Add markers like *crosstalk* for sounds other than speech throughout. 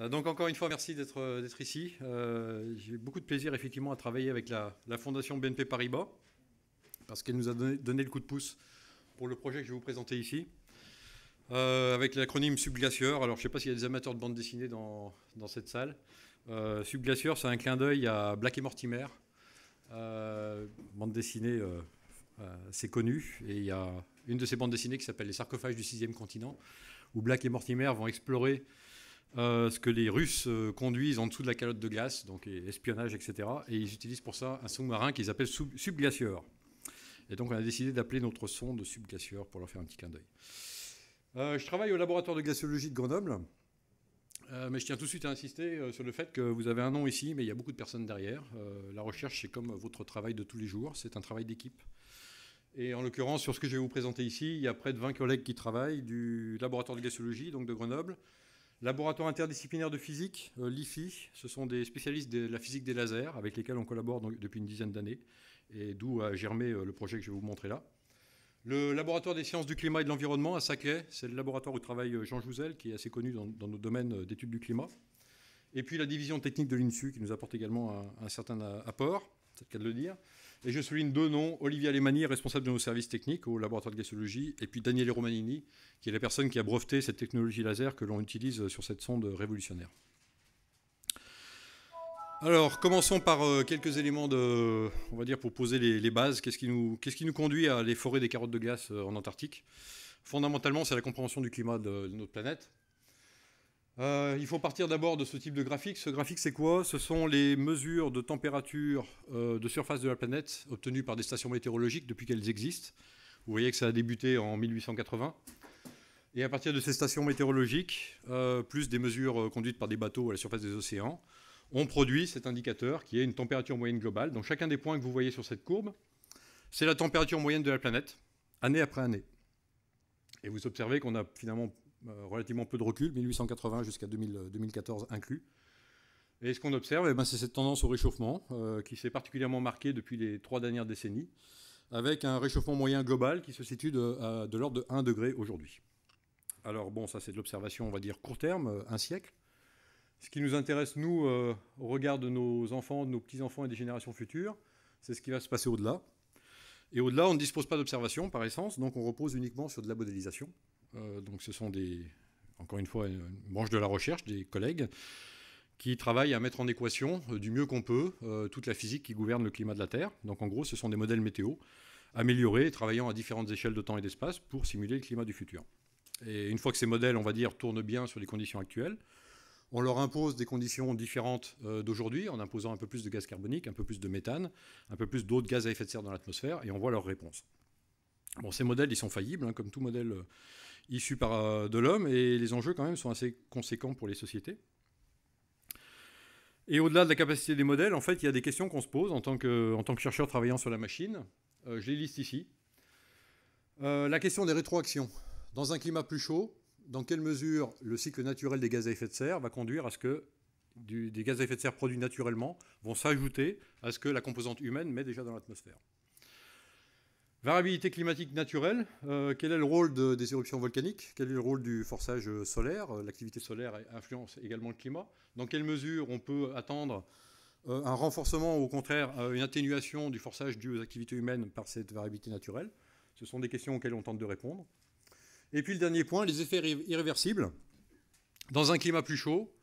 Euh, donc encore une fois, merci d'être euh, ici. Euh, j'ai beaucoup de plaisir effectivement à travailler avec la, Fondation BNP Paribas, parce qu'elle nous a donné, le coup de pouce pour le projet que je vais vous présenter ici, avec l'acronyme Subglacieur. Alors je ne sais pas s'il y a des amateurs de bande dessinée dans, cette salle. Subglacieur, c'est un clin d'œil à Black et Mortimer, bande dessinée assez connue, et il y a une de ces bandes dessinées qui s'appelle Les sarcophages du sixième continent, où Black et Mortimer vont explorer euh, ce que les Russes euh, conduisent en dessous de la calotte de glace, donc espionnage, etc. Et ils utilisent pour ça un sous-marin qu'ils appellent sub. Et donc on a décidé d'appeler notre sonde subglacieur pour leur faire un petit clin d'œil. Euh, je travaille au laboratoire de glaciologie de Grenoble, mais je tiens tout de suite à insister sur le fait que vous avez un nom ici, mais il y a beaucoup de personnes derrière. la recherche, c'est comme votre travail de tous les jours, c'est un travail d'équipe. Et en l'occurrence, sur ce que je vais vous présenter ici, il y a près de 20 collègues qui travaillent du laboratoire de glaciologie, donc de Grenoble, Laboratoire interdisciplinaire de physique, euh, l'IFI, ce sont des spécialistes de la physique des lasers avec lesquels on collabore depuis une dizaine d'années, et d'où a germé euh, le projet que je vais vous montrer là. Le laboratoire des sciences du climat et de l'environnement à Saclay, c'est le laboratoire où travaille euh, Jean Jouzel, qui est assez connu dans, nos domaines d'études du climat. Et puis la division technique de l'INSU, qui nous apporte également un certain apport, c'est le cas de le dire. Et je souligne deux noms, Olivier Alemani, responsable de nos services techniques au laboratoire de glaciologie, et puis Daniele Romanini, qui est la personne qui a breveté cette technologie laser que l'on utilise sur cette sonde révolutionnaire. Alors, commençons par euh, quelques éléments de, on va dire, pour poser les, bases. Qu'est-ce qui, nous, qui nous conduit à les forêts des carottes de glace euh, en Antarctique? Fondamentalement, c'est la compréhension du climat de notre planète. Euh, il faut partir d'abord de ce type de graphique. Ce graphique, c'est quoi? Ce sont les mesures de température euh, de surface de la planète obtenues par des stations météorologiques depuis qu'elles existent. Vous voyez que ça a débuté en 1880. Et à partir de ces stations météorologiques, euh, plus des mesures conduites par des bateaux à la surface des océans, on produit cet indicateur qui est une température moyenne globale. Donc chacun des points que vous voyez sur cette courbe, c'est la température moyenne de la planète, année après année. Et vous observez qu'on a finalement relativement peu de recul, 1880 jusqu'à 2014 inclus. Et ce qu'on observe, eh ben, c'est cette tendance au réchauffement euh, qui s'est particulièrement marquée depuis les trois dernières décennies, avec un réchauffement moyen global qui se situe de, l'ordre de 1 degré aujourd'hui. Alors bon, ça c'est de l'observation, on va dire, court terme, euh, un siècle. Ce qui nous intéresse, nous, au regard de nos enfants, de nos petits-enfants et des générations futures, c'est ce qui va se passer au-delà. Et au-delà, on ne dispose pas d'observation par essence, donc on repose uniquement sur de la modélisation. Euh, donc ce sont des, encore une fois, une branche de la recherche, des collègues qui travaillent à mettre en équation euh, du mieux qu'on peut euh, toute la physique qui gouverne le climat de la Terre. Donc en gros, ce sont des modèles météo améliorés, travaillant à différentes échelles de temps et d'espace pour simuler le climat du futur. Et une fois que ces modèles, on va dire, tournent bien sur les conditions actuelles, on leur impose des conditions différentes d'aujourd'hui, en imposant un peu plus de gaz carbonique, un peu plus de méthane, un peu plus d'autres gaz à effet de serre dans l'atmosphère, et on voit leur réponse. Bon, ces modèles, ils sont faillibles, hein, comme tout modèle issus par, euh, de l'homme, et les enjeux quand même sont assez conséquents pour les sociétés. Et au-delà de la capacité des modèles, en fait, il y a des questions qu'on se pose en tant que, chercheur travaillant sur la machine. Euh, je les liste ici. Euh, la question des rétroactions. Dans un climat plus chaud, dans quelle mesure le cycle naturel des gaz à effet de serre va conduire à ce que des gaz à effet de serre produits naturellement vont s'ajouter à ce que la composante humaine met déjà dans l'atmosphère? Variabilité climatique naturelle, euh, quel est le rôle des éruptions volcaniques? Quel est le rôle du forçage solaire? Euh, L'activité solaire influence également le climat. Dans quelle mesure on peut attendre euh, un renforcement ou au contraire une atténuation du forçage dû aux activités humaines par cette variabilité naturelle? Ce sont des questions auxquelles on tente de répondre. Et puis le dernier point, les effets irréversibles. Dans un climat plus chaud,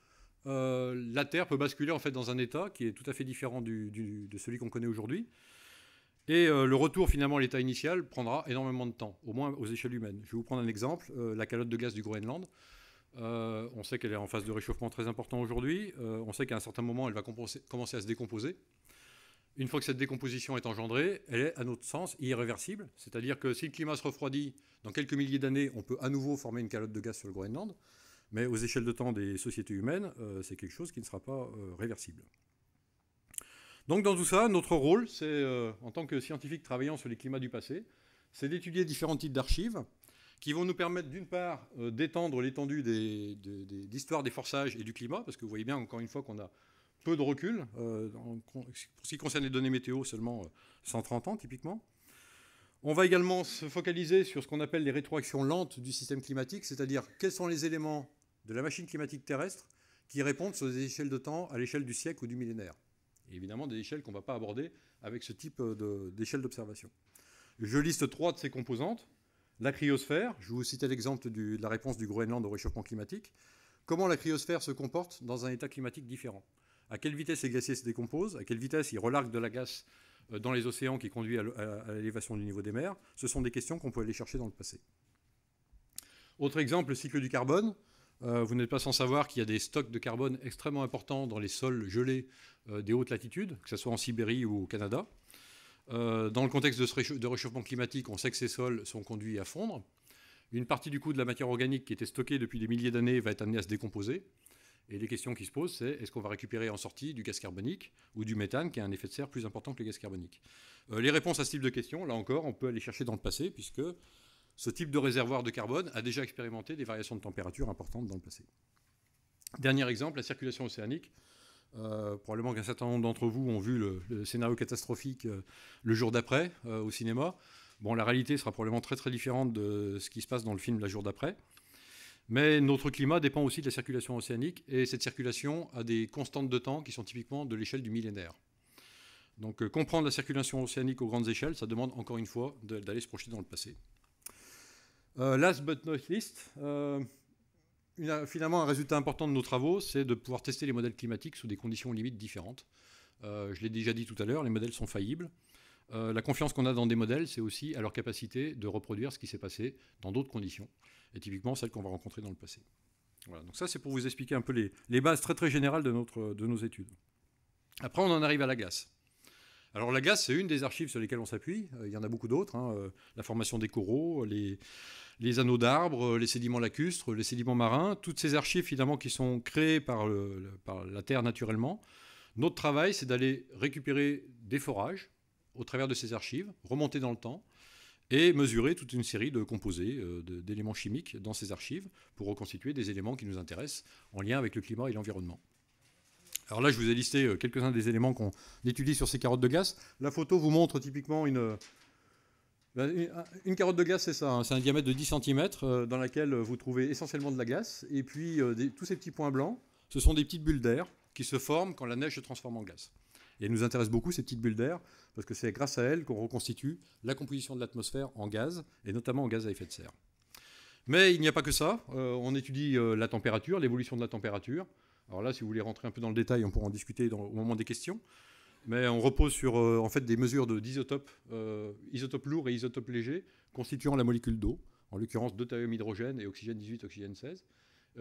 la Terre peut basculer en fait dans un état qui est tout à fait différent de celui qu'on connaît aujourd'hui. Et euh, le retour finalement à l'état initial prendra énormément de temps, au moins aux échelles humaines. Je vais vous prendre un exemple, euh, la calotte de gaz du Groenland. Euh, on sait qu'elle est en phase de réchauffement très important aujourd'hui. on sait qu'à un certain moment, elle va commencer à se décomposer. Une fois que cette décomposition est engendrée, elle est, à notre sens, irréversible. C'est-à-dire que si le climat se refroidit, dans quelques milliers d'années, on peut à nouveau former une calotte de gaz sur le Groenland. Mais aux échelles de temps des sociétés humaines, c'est quelque chose qui ne sera pas réversible. Donc dans tout ça, notre rôle, c'est euh, en tant que scientifique travaillant sur les climats du passé, c'est d'étudier différents types d'archives qui vont nous permettre d'une part euh, d'étendre l'étendue des, d'histoire des forçages et du climat, parce que vous voyez bien encore une fois qu'on a peu de recul. Euh, pour ce qui concerne les données météo, seulement 130 ans typiquement. On va également se focaliser sur ce qu'on appelle les rétroactions lentes du système climatique, c'est-à-dire quels sont les éléments de la machine climatique terrestre qui répondent sur des échelles de temps à l'échelle du siècle ou du millénaire. Évidemment, des échelles qu'on ne va pas aborder avec ce type d'échelle d'observation. Je liste trois de ces composantes. La cryosphère, je vous citer l'exemple de la réponse du Groenland au réchauffement climatique. Comment la cryosphère se comporte dans un état climatique différent? À quelle vitesse les glaciers se décomposent? À quelle vitesse ils relarguent de la glace euh, dans les océans qui conduit à l'élévation du niveau des mers? Ce sont des questions qu'on peut aller chercher dans le passé. Autre exemple, le cycle du carbone. Euh, vous n'êtes pas sans savoir qu'il y a des stocks de carbone extrêmement importants dans les sols gelés euh, des hautes latitudes, que ce soit en Sibérie ou au Canada. dans le contexte de, réchauffement climatique, on sait que ces sols sont conduits à fondre. Une partie du coup de la matière organique qui était stockée depuis des milliers d'années va être amenée à se décomposer. Et les questions qui se posent, c'est est-ce qu'on va récupérer en sortie du gaz carbonique ou du méthane qui a un effet de serre plus important que le gaz carbonique? Euh, Les réponses à ce type de questions, là encore, on peut aller chercher dans le passé, puisque ce type de réservoir de carbone a déjà expérimenté des variations de température importantes dans le passé. Dernier exemple, la circulation océanique. Euh, probablement qu'un certain nombre d'entre vous ont vu le, scénario catastrophique euh, le jour d'après au cinéma. Bon, la réalité sera probablement très très différente de ce qui se passe dans le film La jour d'après. Mais notre climat dépend aussi de la circulation océanique, et cette circulation a des constantes de temps qui sont typiquement de l'échelle du millénaire. Donc euh, comprendre la circulation océanique aux grandes échelles, ça demande encore une fois d'aller se projeter dans le passé. Euh, last but not least, euh, finalement un résultat important de nos travaux, c'est de pouvoir tester les modèles climatiques sous des conditions limites différentes. je l'ai déjà dit tout à l'heure, les modèles sont faillibles. la confiance qu'on a dans des modèles, c'est aussi à leur capacité de reproduire ce qui s'est passé dans d'autres conditions et typiquement celles qu'on va rencontrer dans le passé. Voilà, donc ça c'est pour vous expliquer un peu les, bases très très générales de nos études. Après on en arrive à la glace. Alors la glace c'est une des archives sur lesquelles on s'appuie, euh, il y en a beaucoup d'autres, hein, euh, la formation des coraux, les, anneaux d'arbres, les sédiments lacustres, les sédiments marins, toutes ces archives finalement qui sont créées par, la Terre naturellement. Notre travail c'est d'aller récupérer des forages au travers de ces archives, remonter dans le temps, et mesurer toute une série de composés, euh, d'éléments chimiques dans ces archives pour reconstituer des éléments qui nous intéressent en lien avec le climat et l'environnement. Alors là, je vous ai listé euh, quelques-uns des éléments qu'on étudie sur ces carottes de glace. La photo vous montre typiquement une, ben, une carotte de glace, c'est ça, hein. c'est un diamètre de 10 cm euh, dans laquelle vous trouvez essentiellement de la glace. Et puis tous ces petits points blancs, ce sont des petites bulles d'air qui se forment quand la neige se transforme en glace. Et elles nous intéressent beaucoup, ces petites bulles d'air, parce que c'est grâce à elles qu'on reconstitue la composition de l'atmosphère en gaz, et notamment en gaz à effet de serre. Mais il n'y a pas que ça. Euh, on étudie euh, la température, l'évolution de la température. Alors là, si vous voulez rentrer un peu dans le détail, on pourra en discuter au moment des questions. Mais on repose sur euh, en fait des mesures d'isotopes, isotopes lourds et isotopes légers, constituant la molécule d'eau, en l'occurrence deutérium hydrogène et oxygène 18, oxygène 16,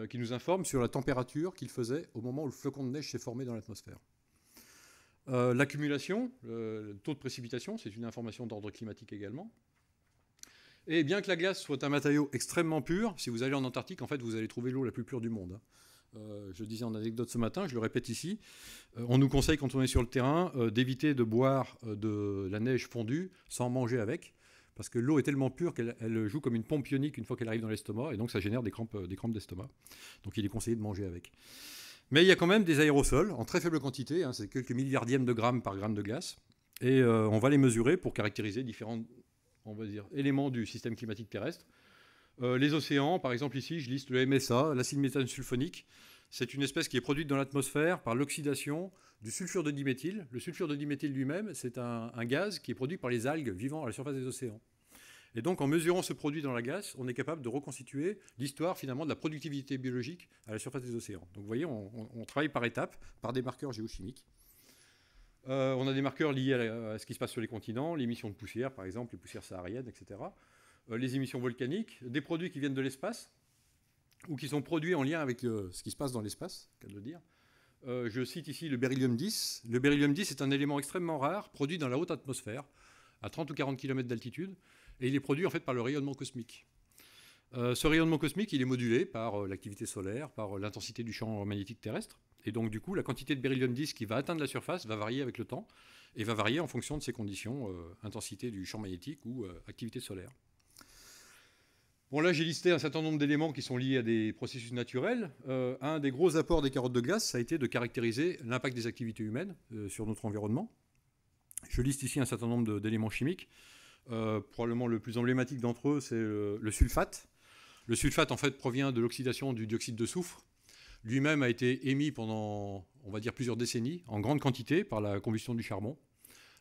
qui nous informent sur la température qu'il faisait au moment où le flocon de neige s'est formé dans l'atmosphère. Euh, l'accumulation, le taux de précipitation, c'est une information d'ordre climatique également. Et bien que la glace soit un matériau extrêmement pur, si vous allez en Antarctique, en fait, vous allez trouver l'eau la plus pure du monde. Hein. Euh, je disais en anecdote ce matin, je le répète ici, euh, on nous conseille quand on est sur le terrain d'éviter de boire de la neige fondue sans manger avec, parce que l'eau est tellement pure qu'elle joue comme une pompe ionique une fois qu'elle arrive dans l'estomac, et donc ça génère des crampes, des crampes d'estomac. Donc il est conseillé de manger avec. Mais il y a quand même des aérosols en très faible quantité, hein, c'est quelques milliardièmes de grammes par gramme de glace. Et euh, on va les mesurer pour caractériser différents éléments du système climatique terrestre. Euh, les océans, par exemple ici, je liste le MSA, l'acide méthane sulfonique. C'est une espèce qui est produite dans l'atmosphère par l'oxydation du sulfure de diméthyle. Le sulfure de diméthyle lui-même, c'est un, gaz qui est produit par les algues vivant à la surface des océans. Et donc, en mesurant ce produit dans la glace, on est capable de reconstituer l'histoire finalement de la productivité biologique à la surface des océans. Donc, vous voyez, on, travaille par étapes, par des marqueurs géochimiques. Euh, on a des marqueurs liés à, ce qui se passe sur les continents, l'émission de poussière, par exemple, les poussières sahariennes, etc. Euh, les émissions volcaniques, des produits qui viennent de l'espace ou qui sont produits en lien avec euh, ce qui se passe dans l'espace, qu'à dire. je cite ici le beryllium 10. Le beryllium 10 est un élément extrêmement rare, produit dans la haute atmosphère, à 30 ou 40 km d'altitude, et il est produit en fait par le rayonnement cosmique. Euh, ce rayonnement cosmique, il est modulé par euh, l'activité solaire, par euh, l'intensité du champ magnétique terrestre. Et donc, du coup, la quantité de beryllium 10 qui va atteindre la surface va varier avec le temps et va varier en fonction de ces conditions, intensité du champ magnétique ou activité solaire. Bon, là, j'ai listé un certain nombre d'éléments qui sont liés à des processus naturels. un des gros apports des carottes de glace, ça a été de caractériser l'impact des activités humaines sur notre environnement. Je liste ici un certain nombre d'éléments chimiques. Euh, probablement le plus emblématique d'entre eux, c'est le, sulfate. Le sulfate, en fait, provient de l'oxydation du dioxyde de soufre. lui-même a été émis pendant, on va dire, plusieurs décennies, en grande quantité, par la combustion du charbon.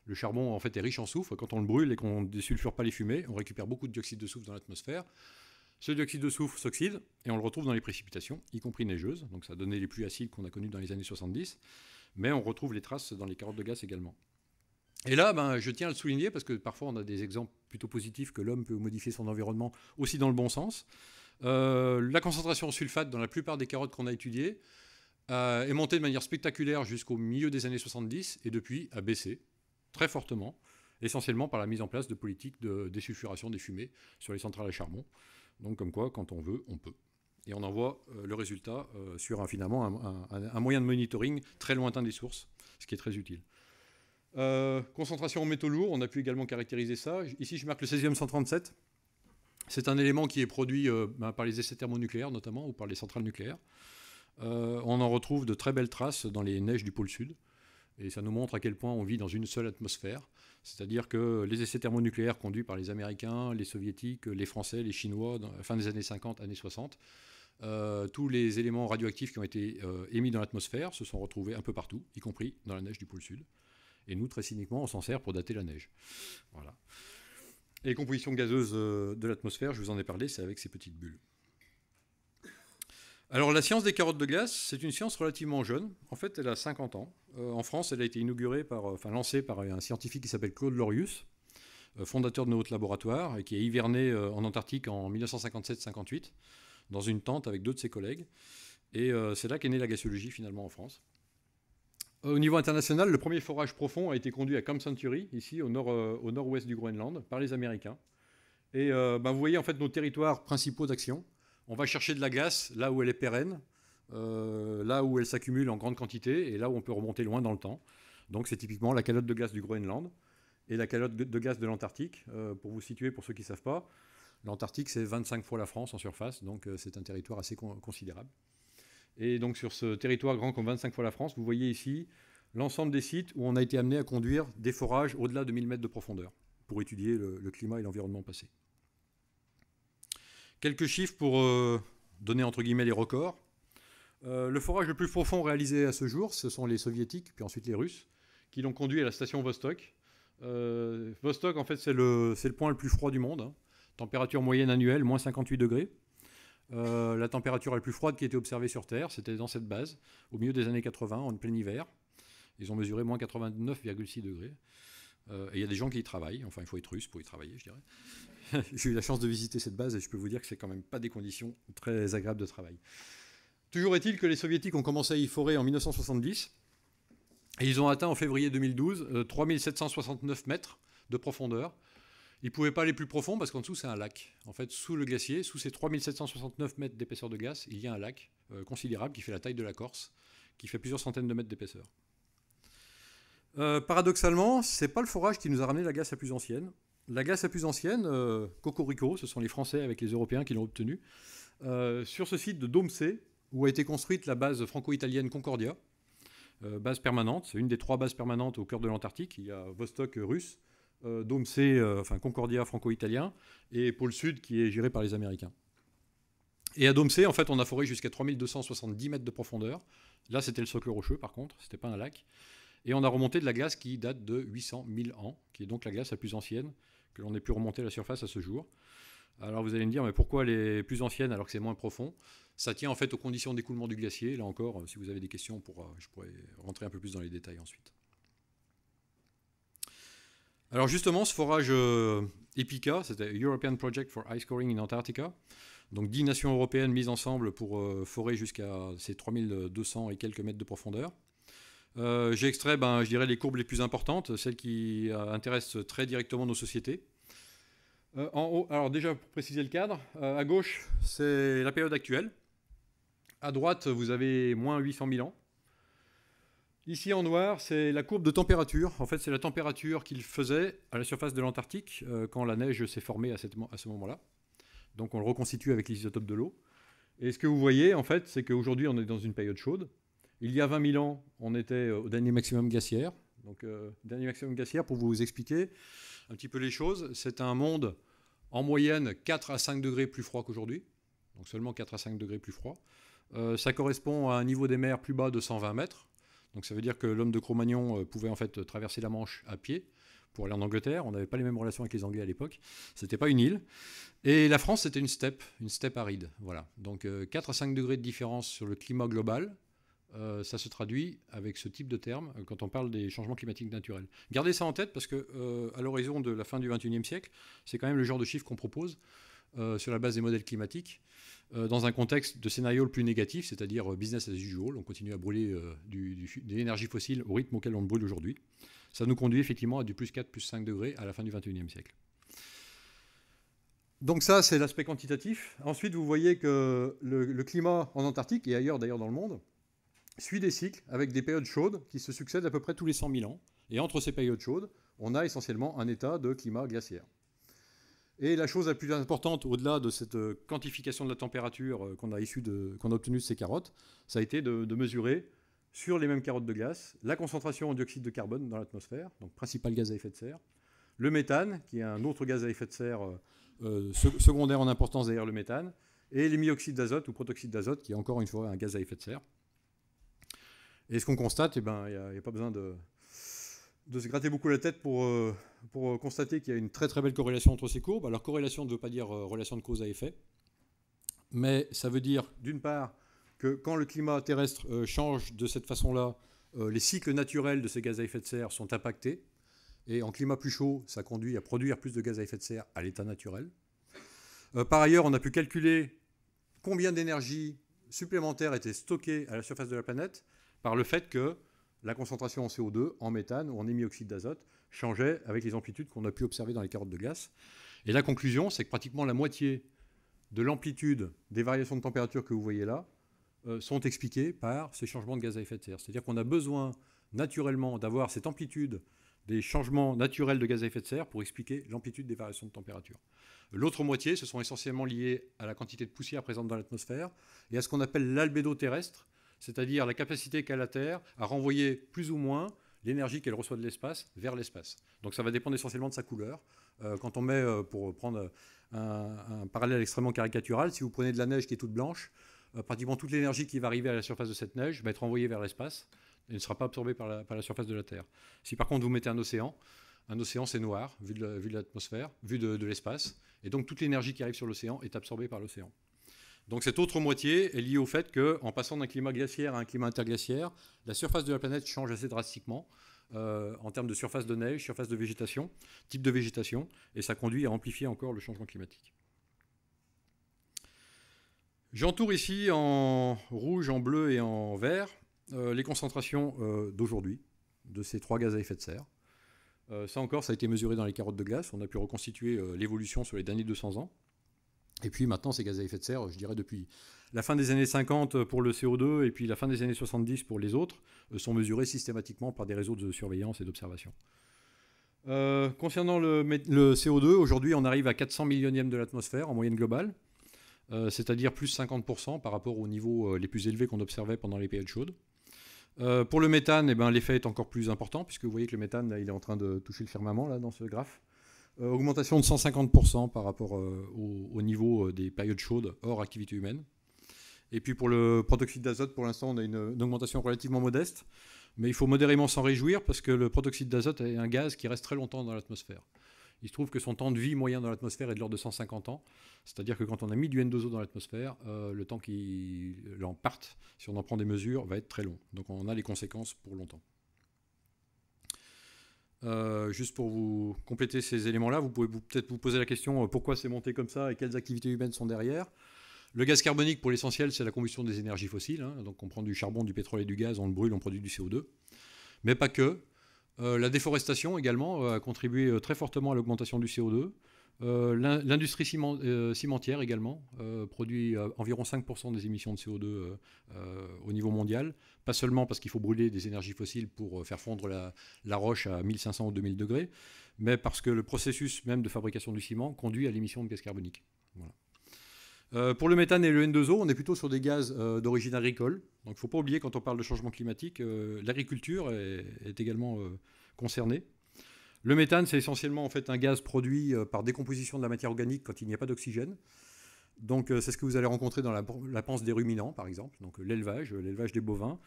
Le charbon, en fait, est riche en soufre. Quand on le brûle et qu'on ne désulfure pas les fumées, on récupère beaucoup de dioxyde de soufre dans l'atmosphère. Ce dioxyde de soufre s'oxyde et on le retrouve dans les précipitations, y compris neigeuses. Donc ça a donné les pluies acides qu'on a connues dans les années 70. Mais on retrouve les traces dans les carottes de gaz également. Et là, ben, je tiens à le souligner parce que parfois on a des exemples plutôt positifs que l'homme peut modifier son environnement aussi dans le bon sens. Euh, la concentration en sulfate dans la plupart des carottes qu'on a étudiées euh, est montée de manière spectaculaire jusqu'au milieu des années 70 et depuis a baissé très fortement, essentiellement par la mise en place de politiques de désulfuration des fumées sur les centrales à charbon. Donc comme quoi, quand on veut, on peut. Et on envoie euh, le résultat sur un, finalement un, moyen de monitoring très lointain des sources, ce qui est très utile. concentration en métaux lourds, on a pu également caractériser ça. Ici, je marque le 16e 137. C'est un élément qui est produit euh, ben, par les essais thermonucléaires notamment, ou par les centrales nucléaires. Euh, on en retrouve de très belles traces dans les neiges du pôle sud. Et ça nous montre à quel point on vit dans une seule atmosphère. C'est-à-dire que les essais thermonucléaires conduits par les Américains, les Soviétiques, les Français, les Chinois, fin des années 50, années 60, euh, tous les éléments radioactifs qui ont été émis dans l'atmosphère se sont retrouvés un peu partout, y compris dans la neige du pôle sud. Et nous, très cyniquement, on s'en sert pour dater la neige. Voilà. Et composition gazeuse euh, de l'atmosphère, je vous en ai parlé, c'est avec ces petites bulles. Alors la science des carottes de glace, c'est une science relativement jeune. En fait, elle a 50 ans. Euh, en France, elle a été inaugurée par, euh, enfin lancée par un scientifique qui s'appelle Claude Lorius, fondateur de notre laboratoire, et qui a hiverné en Antarctique en 1957-58 dans une tente avec deux de ses collègues. Et c'est là qu'est née la gaziologie finalement en France. Au niveau international, le premier forage profond a été conduit à Camp Century, ici au, nord, euh, nord-ouest du Groenland, par les Américains. Et euh, ben, vous voyez en fait nos territoires principaux d'action. On va chercher de la glace là où elle est pérenne, euh, là où elle s'accumule en grande quantité et là où on peut remonter loin dans le temps. Donc c'est typiquement la calotte de glace du Groenland et la calotte de glace de l'Antarctique. pour vous situer, pour ceux qui ne savent pas, l'Antarctique c'est 25 fois la France en surface, donc c'est un territoire assez considérable. Et donc sur ce territoire grand comme 25 fois la France, vous voyez ici l'ensemble des sites où on a été amené à conduire des forages au-delà de 1000 mètres de profondeur pour étudier le, climat et l'environnement passé. Quelques chiffres pour euh, donner entre guillemets les records. Euh, le forage le plus profond réalisé à ce jour, ce sont les soviétiques, puis ensuite les russes, qui l'ont conduit à la station Vostok. Euh, Vostok, en fait, c'est le, point le plus froid du monde. Hein. Température moyenne annuelle, moins 58 degrés. La température la plus froide qui a été observée sur Terre, c'était dans cette base, au milieu des années 80, en plein hiver. Ils ont mesuré moins 89,6 degrés. Euh, et il y a des gens qui y travaillent, enfin il faut être russe pour y travailler, je dirais. *laughs* J'ai eu la chance de visiter cette base et je peux vous dire que c'est quand même pas des conditions très agréables de travail. Toujours est-il que les soviétiques ont commencé à y forer en 1970 et ils ont atteint en février 2012 3769 euh, mètres de profondeur, il ne pouvait pas aller plus profond parce qu'en dessous, c'est un lac. En fait, sous le glacier, sous ces 3769 mètres d'épaisseur de glace, il y a un lac euh, considérable qui fait la taille de la Corse, qui fait plusieurs centaines de mètres d'épaisseur. Euh, paradoxalement, ce n'est pas le forage qui nous a ramené la glace la plus ancienne. La glace la plus ancienne, euh, Cocorico, ce sont les Français avec les Européens qui l'ont obtenue, sur ce site de Domsé, où a été construite la base franco-italienne Concordia, base permanente, c'est une des trois bases permanentes au cœur de l'Antarctique. Il y a Vostok russe, euh, euh, enfin Concordia franco-italien, et Pôle Sud qui est géré par les Américains. Et à Domsé, en fait, on a foré jusqu'à 3270 mètres de profondeur. Là, c'était le socle rocheux, par contre, c'était pas un lac. Et on a remonté de la glace qui date de 800 000 ans, qui est donc la glace la plus ancienne que l'on ait pu remonter à la surface à ce jour. Alors vous allez me dire, mais pourquoi elle est plus ancienne alors que c'est moins profond? Ça tient en fait aux conditions d'écoulement du glacier. Là encore, si vous avez des questions, je pourrais rentrer un peu plus dans les détails ensuite. Alors justement, ce forage euh, EPICA, c'était European Project for Ice Coring in Antarctica, donc 10 nations européennes mises ensemble pour euh, forer jusqu'à ces 3200 et quelques mètres de profondeur. Euh, j'ai extrait, ben, je dirais, les courbes les plus importantes, celles qui intéressent très directement nos sociétés. en haut, alors déjà pour préciser le cadre, à gauche, c'est la période actuelle. À droite, vous avez moins 800 000 ans. Ici en noir, c'est la courbe de température. En fait, c'est la température qu'il faisait à la surface de l'Antarctique euh, quand la neige s'est formée à, ce moment-là. Donc on le reconstitue avec les isotopes de l'eau. Et ce que vous voyez, en fait, c'est qu'aujourd'hui, on est dans une période chaude. Il y a 20 000 ans, on était au dernier maximum glaciaire. Donc, euh, dernier maximum glaciaire, pour vous expliquer un petit peu les choses, c'est un monde en moyenne 4 à 5 degrés plus froid qu'aujourd'hui. donc seulement 4 à 5 degrés plus froid. ça correspond à un niveau des mers plus bas de 120 mètres. Donc ça veut dire que l'homme de Cro-Magnon pouvait en fait traverser la Manche à pied pour aller en Angleterre. On n'avait pas les mêmes relations avec les Anglais à l'époque. C'était pas une île. Et la France, c'était une steppe, une steppe aride. Voilà. Donc 4 à 5 degrés de différence sur le climat global. Euh, ça se traduit avec ce type de terme euh, quand on parle des changements climatiques naturels. Gardez ça en tête parce que euh, à l'horizon de la fin du XXIe siècle, c'est quand même le genre de chiffre qu'on propose sur la base des modèles climatiques dans un contexte de scénario le plus négatif, c'est-à-dire business as usual, on continue à brûler de l'énergie fossile au rythme auquel on le brûle aujourd'hui. Ça nous conduit effectivement à du plus 4, plus 5 degrés à la fin du XXIe siècle. Donc ça, c'est l'aspect quantitatif. Ensuite, vous voyez que le climat en Antarctique, et ailleurs d'ailleurs dans le monde, suit des cycles avec des périodes chaudes qui se succèdent à peu près tous les 100 000 ans. Et entre ces périodes chaudes, on a essentiellement un état de climat glaciaire. Et la chose la plus importante, au-delà de cette euh, quantification de la température euh, qu'on a, qu'on a obtenue de ces carottes, ça a été de, mesurer sur les mêmes carottes de glace la concentration en dioxyde de carbone dans l'atmosphère, donc principal gaz à effet de serre, le méthane, qui est un autre gaz à effet de serre euh, secondaire en importance derrière le méthane, et l'émioxyde d'azote ou protoxyde d'azote, qui est encore une fois un gaz à effet de serre. Et ce qu'on constate, eh ben, il n'y a, pas besoin de, se gratter beaucoup la tête pour, euh, pour constater qu'il y a une très très belle corrélation entre ces courbes. Alors corrélation ne veut pas dire euh, relation de cause à effet, mais ça veut dire d'une part que quand le climat terrestre euh, change de cette façon-là, les cycles naturels de ces gaz à effet de serre sont impactés. Et en climat plus chaud, ça conduit à produire plus de gaz à effet de serre à l'état naturel. par ailleurs, on a pu calculer combien d'énergie supplémentaire était stockée à la surface de la planète par le fait que la concentration en CO2, en méthane ou en hémioxyde d'azote changeait avec les amplitudes qu'on a pu observer dans les carottes de glace. Et la conclusion, c'est que pratiquement la moitié de l'amplitude des variations de température que vous voyez là euh, sont expliquées par ces changements de gaz à effet de serre. C'est-à-dire qu'on a besoin naturellement d'avoir cette amplitude des changements naturels de gaz à effet de serre pour expliquer l'amplitude des variations de température. L'autre moitié, ce sont essentiellement liés à la quantité de poussière présente dans l'atmosphère et à ce qu'on appelle l'albédo terrestre, c'est-à-dire la capacité qu'a la Terre à renvoyer plus ou moins l'énergie qu'elle reçoit de l'espace vers l'espace. Donc ça va dépendre essentiellement de sa couleur. Euh, quand on met, euh, pour prendre un, parallèle extrêmement caricatural, si vous prenez de la neige qui est toute blanche, euh, pratiquement toute l'énergie qui va arriver à la surface de cette neige va être envoyée vers l'espace et ne sera pas absorbée par la, surface de la Terre. Si par contre vous mettez un océan, un océan c'est noir, vu de l'atmosphère, vu de l'espace, et donc toute l'énergie qui arrive sur l'océan est absorbée par l'océan. Donc cette autre moitié est liée au fait qu'en passant d'un climat glaciaire à un climat interglaciaire, la surface de la planète change assez drastiquement euh, en termes de surface de neige, surface de végétation, type de végétation, et ça conduit à amplifier encore le changement climatique. J'entoure ici en rouge, en bleu et en vert euh, les concentrations euh, d'aujourd'hui de ces trois gaz à effet de serre. ça encore, ça a été mesuré dans les carottes de glace. On a pu reconstituer l'évolution sur les derniers 200 ans. Et puis maintenant, ces gaz à effet de serre, je dirais depuis la fin des années 50 pour le CO2 et puis la fin des années 70 pour les autres, euh, sont mesurés systématiquement par des réseaux de surveillance et d'observation. Euh, concernant le, CO2, aujourd'hui on arrive à 400 millionièmes de l'atmosphère en moyenne globale, euh, c'est-à-dire plus 50% par rapport aux niveaux les plus élevés qu'on observait pendant les périodes chaudes. pour le méthane, eh ben, l'effet est encore plus important, puisque vous voyez que le méthane, il est en train de toucher le firmament là, dans ce graphe. Euh, augmentation de 150% par rapport euh, au, niveau euh, des périodes chaudes hors activité humaine. Et puis pour le protoxyde d'azote, pour l'instant, on a une, augmentation relativement modeste, mais il faut modérément s'en réjouir parce que le protoxyde d'azote est un gaz qui reste très longtemps dans l'atmosphère. Il se trouve que son temps de vie moyen dans l'atmosphère est de l'ordre de 150 ans, c'est-à-dire que quand on a mis du N2O dans l'atmosphère, le temps qu'il en parte, si on en prend des mesures, va être très long. Donc on a les conséquences pour longtemps. Euh, juste pour vous compléter ces éléments-là, vous pouvez peut-être vous poser la question euh, pourquoi c'est monté comme ça et quelles activités humaines sont derrière. Le gaz carbonique, pour l'essentiel, c'est la combustion des énergies fossiles. Hein. donc on prend du charbon, du pétrole et du gaz, on le brûle, on produit du CO2. Mais pas que. Euh, la déforestation également a contribué très fortement à l'augmentation du CO2. Euh, l'industrie euh, cimentière également euh, produit environ 5% des émissions de CO2 au niveau mondial, pas seulement parce qu'il faut brûler des énergies fossiles pour faire fondre la, roche à 1500 ou 2000 degrés, mais parce que le processus même de fabrication du ciment conduit à l'émission de gaz carbonique. pour le méthane et le N2O, on est plutôt sur des gaz d'origine agricole. Donc il ne faut pas oublier quand on parle de changement climatique, l'agriculture est, également concernée. Le méthane, c'est essentiellement en fait un gaz produit euh, par décomposition de la matière organique quand il n'y a pas d'oxygène. Donc c'est ce que vous allez rencontrer dans la, panse des ruminants, par exemple. Donc l'élevage, l'élevage des bovins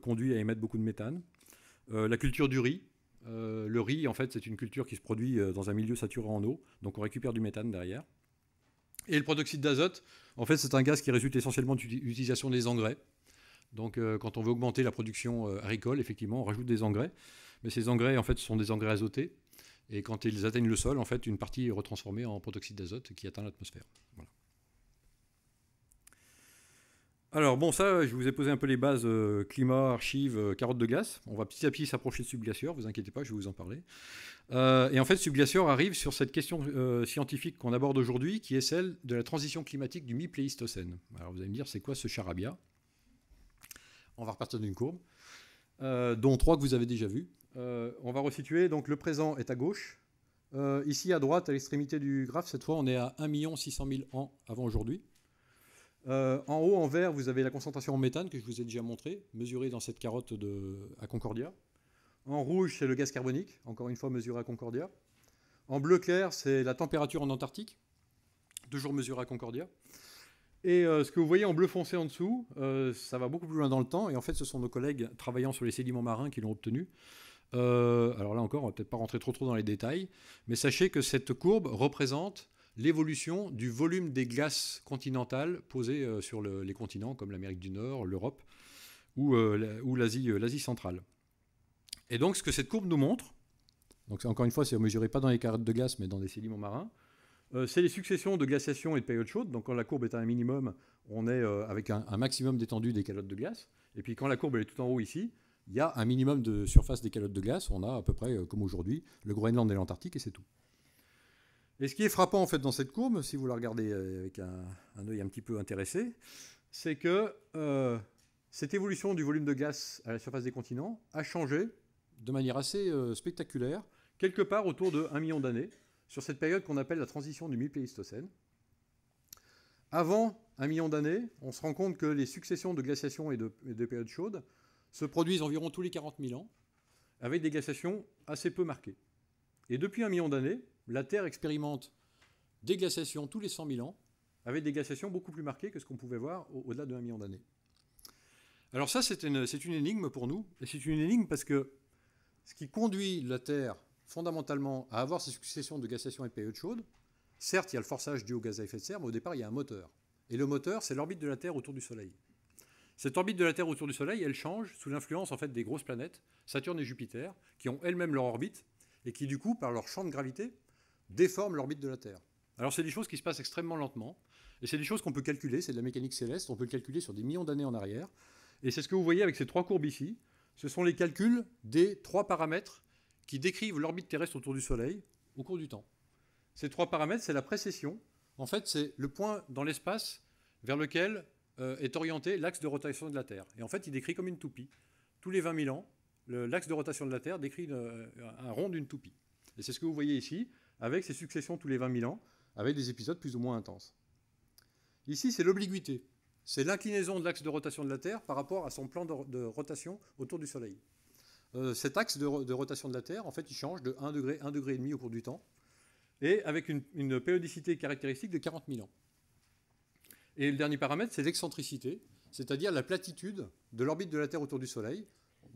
conduit à émettre beaucoup de méthane. la culture du riz. le riz, en fait, c'est une culture qui se produit dans un milieu saturé en eau, donc on récupère du méthane derrière. Et le protoxyde d'azote, en fait, c'est un gaz qui résulte essentiellement de l'utilisation des engrais. Donc, quand on veut augmenter la production agricole, effectivement, on rajoute des engrais. Mais ces engrais, en fait, sont des engrais azotés. Et quand ils atteignent le sol, en fait, une partie est retransformée en protoxyde d'azote qui atteint l'atmosphère. Alors bon, ça, je vous ai posé un peu les bases euh, climat, archives, euh, carottes de glace. On va petit à petit s'approcher de Subglacier, vous inquiétez pas, je vais vous en parler. Euh, et en fait, Subglacier arrive sur cette question scientifique qu'on aborde aujourd'hui, qui est celle de la transition climatique du mi-Pléistocène. Alors vous allez me dire, c'est quoi ce charabia? On va repartir d'une courbe, dont trois que vous avez déjà vues. On va resituer, donc le présent est à gauche. ici à droite, à l'extrémité du graphe, cette fois, on est à 1 600 000 ans avant aujourd'hui. Euh, en haut, en vert, vous avez la concentration en méthane que je vous ai déjà montré, mesurée dans cette carotte à Concordia. En rouge, c'est le gaz carbonique, encore une fois mesuré à Concordia. En bleu clair, c'est la température en Antarctique, toujours mesurée à Concordia. Et euh, ce que vous voyez en bleu foncé en dessous, euh, ça va beaucoup plus loin dans le temps. Et en fait, ce sont nos collègues travaillant sur les sédiments marins qui l'ont obtenu. Alors là encore, on va peut-être pas rentrer trop trop dans les détails, mais sachez que cette courbe représente l'évolution du volume des glaces continentales posées euh, sur les continents comme l'Amérique du Nord, l'Europe ou, euh, euh, l'Asie centrale. Et donc ce que cette courbe nous montre, donc encore une fois, c'est mesuré pas dans les carottes de glace mais dans des sédiments marins, c'est les successions de glaciation et de périodes chaudes. Donc quand la courbe est à un minimum, on est avec un, maximum d'étendue des calottes de glace. Et puis quand la courbe est tout en haut ici, il y a un minimum de surface des calottes de glace. On a à peu près, comme aujourd'hui, le Groenland et l'Antarctique et c'est tout. Et ce qui est frappant en fait dans cette courbe, si vous la regardez euh, avec un, œil un petit peu intéressé, c'est que euh, cette évolution du volume de gaz à la surface des continents a changé de manière assez euh, spectaculaire, quelque part autour de 1 million d'années, sur cette période qu'on appelle la transition du mi-Pléistocène. Avant un million d'années, on se rend compte que les successions de glaciations et de périodes chaudes se produisent environ tous les 40 000 ans, avec des glaciations assez peu marquées. Et depuis un million d'années, la Terre expérimente des glaciations tous les 100 000 ans, avec des glaciations beaucoup plus marquées que ce qu'on pouvait voir au-delà de 1 million d'années. Alors ça, c'est une, énigme pour nous, et c'est une énigme parce que ce qui conduit la Terre fondamentalement à avoir ces successions de glaciations et de périodes chaudes, certes, il y a le forçage dû au gaz à effet de serre, mais au départ, il y a un moteur. Et le moteur, c'est l'orbite de la Terre autour du Soleil. Cette orbite de la Terre autour du Soleil, elle change sous l'influence en fait des grosses planètes, Saturne et Jupiter, qui ont elles-mêmes leur orbite et qui du coup, par leur champ de gravité, déforment l'orbite de la Terre. Alors c'est des choses qui se passent extrêmement lentement, et c'est des choses qu'on peut calculer, c'est de la mécanique céleste, on peut le calculer sur des millions d'années en arrière, et c'est ce que vous voyez avec ces trois courbes ici, ce sont les calculs des trois paramètres qui décrivent l'orbite terrestre autour du Soleil au cours du temps. Ces trois paramètres, c'est la précession, en fait c'est le point dans l'espace vers lequel euh, est orienté l'axe de rotation de la Terre. Et en fait il décrit comme une toupie. Tous les 20 000 ans, l'axe de rotation de la Terre décrit euh, un rond d'une toupie. Et c'est ce que vous voyez ici, avec ces successions tous les 20 000 ans, avec des épisodes plus ou moins intenses. Ici, c'est l'obliquité. C'est l'inclinaison de l'axe de rotation de la Terre par rapport à son plan de, rotation autour du Soleil. Euh, cet axe de, rotation de la Terre, en fait, il change de 1 degré, 1 degré et demi au cours du temps, et avec une, une périodicité caractéristique de 40 000 ans. Et le dernier paramètre, c'est l'excentricité, c'est-à-dire la platitude de l'orbite de la Terre autour du Soleil.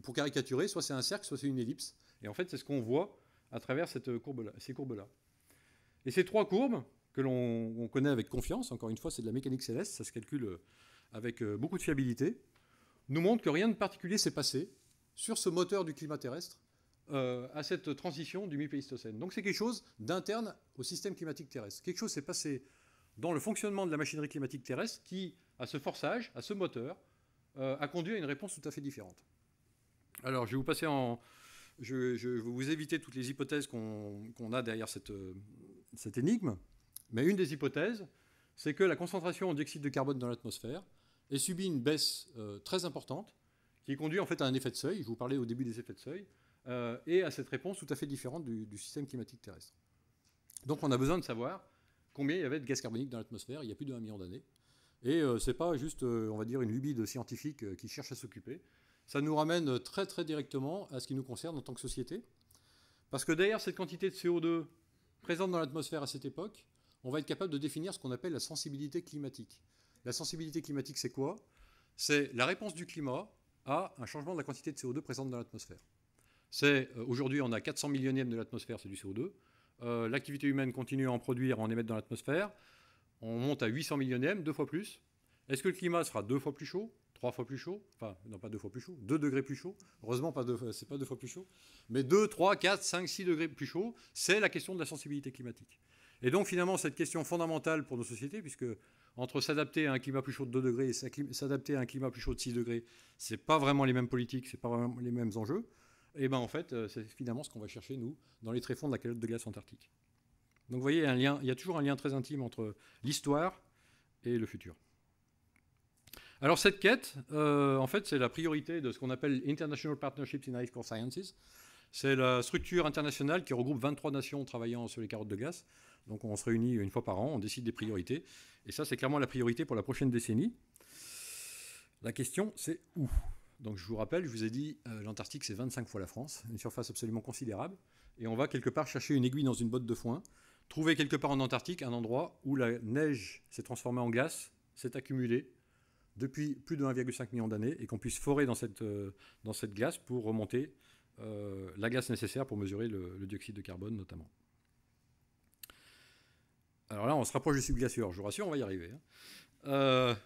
Pour caricaturer, soit c'est un cercle, soit c'est une ellipse. Et en fait, c'est ce qu'on voit à travers cette courbe ces courbes-là. Et ces trois courbes, que l'on connaît avec confiance, encore une fois, c'est de la mécanique céleste, ça se calcule euh, avec euh, beaucoup de fiabilité, nous montrent que rien de particulier s'est passé sur ce moteur du climat terrestre euh, à cette transition du mi-Pléistocène. Donc c'est quelque chose d'interne au système climatique terrestre. Quelque chose s'est passé dans le fonctionnement de la machinerie climatique terrestre qui, à ce forçage, à ce moteur, a conduit à une réponse tout à fait différente. Alors je vais vous passer en, je, vais vous éviter toutes les hypothèses qu'on a derrière cette, cette, énigme, mais une des hypothèses, c'est que la concentration en dioxyde de carbone dans l'atmosphère ait subi une baisse euh, très importante, qui conduit en fait à un effet de seuil, je vous parlais au début des effets de seuil, euh, et à cette réponse tout à fait différente du, système climatique terrestre. Donc on a besoin de savoir combien il y avait de gaz carbonique dans l'atmosphère il y a plus 1 million d'années. Et euh, ce n'est pas juste, on va dire, une lubie de scientifiques qui cherchent à s'occuper. Ça nous ramène très très directement à ce qui nous concerne en tant que société. Parce que derrière cette quantité de CO2 présente dans l'atmosphère à cette époque, on va être capable de définir ce qu'on appelle la sensibilité climatique. La sensibilité climatique, c'est quoi? C'est la réponse du climat à un changement de la quantité de CO2 présente dans l'atmosphère. C'est euh, aujourd'hui, on a 400 millionièmes de l'atmosphère, c'est du CO2. Euh, l'activité humaine continue à en produire, à en émettre dans l'atmosphère. On monte à 800 millionièmes, deux fois plus. Est-ce que le climat sera deux fois plus chaud trois fois plus chaud, enfin non pas deux fois plus chaud, deux degrés plus chaud, heureusement pas c'est pas deux fois plus chaud, mais deux, trois, quatre, cinq, six degrés plus chaud, c'est la question de la sensibilité climatique. Et donc finalement cette question fondamentale pour nos sociétés, puisque entre s'adapter à un climat plus chaud de 2 degrés et s'adapter à un climat plus chaud de 6 degrés, c'est pas vraiment les mêmes politiques, c'est pas vraiment les mêmes enjeux. Et ben en fait, euh, c'est finalement ce qu'on va chercher nous dans les tréfonds de la calotte de glace antarctique. Donc vous voyez, il y a toujours un lien très intime entre l'histoire et le futur. Alors cette quête, euh, en fait, c'est la priorité de ce qu'on appelle International Partnerships in Ice Core Sciences. C'est la structure internationale qui regroupe 23 nations travaillant sur les carottes de glace. Donc on se réunit une fois par an, on décide des priorités. Et ça, c'est clairement la priorité pour la prochaine décennie. La question, c'est où? Donc je vous rappelle, je vous ai dit, euh, l'Antarctique, c'est 25 fois la France, une surface absolument considérable. Et on va quelque part chercher une aiguille dans une botte de foin, trouver quelque part en Antarctique un endroit où la neige s'est transformée en glace, s'est accumulée, depuis plus de 1,5 million d'années et qu'on puisse forer dans cette, euh, dans cette glace pour remonter euh, la glace nécessaire pour mesurer le, dioxyde de carbone notamment. Alors là, on se rapproche du subglacieur, je vous rassure, on va y arriver. Hein.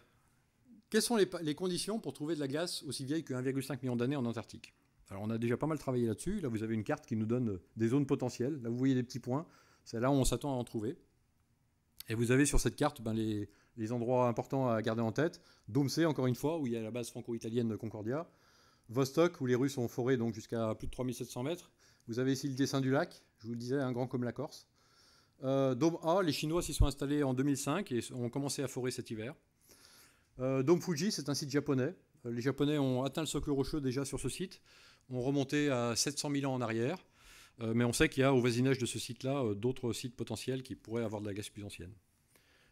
Quelles sont les, conditions pour trouver de la glace aussi vieille que 1,5 million d'années en Antarctique? Alors on a déjà pas mal travaillé là-dessus. Là, vous avez une carte qui nous donne des zones potentielles. Là, vous voyez des petits points. C'est là où on s'attend à en trouver. Et vous avez sur cette carte ben, les, les endroits importants à garder en tête. Domsé, encore une fois, où il y a la base franco-italienne de Concordia. Vostok, où les Russes ont foré donc jusqu'à plus de 3700 mètres. Vous avez ici le dessin du lac, je vous le disais, un grand comme la Corse. Euh, Dôme A, les Chinois s'y sont installés en 2005 et ont commencé à forer cet hiver. Euh, Dôme Fuji, c'est un site japonais. Euh, les Japonais ont atteint le socle rocheux déjà sur ce site, ont remonté à 700 000 ans en arrière. mais on sait qu'il y a au voisinage de ce site-là d'autres sites potentiels qui pourraient avoir de la gaz plus ancienne.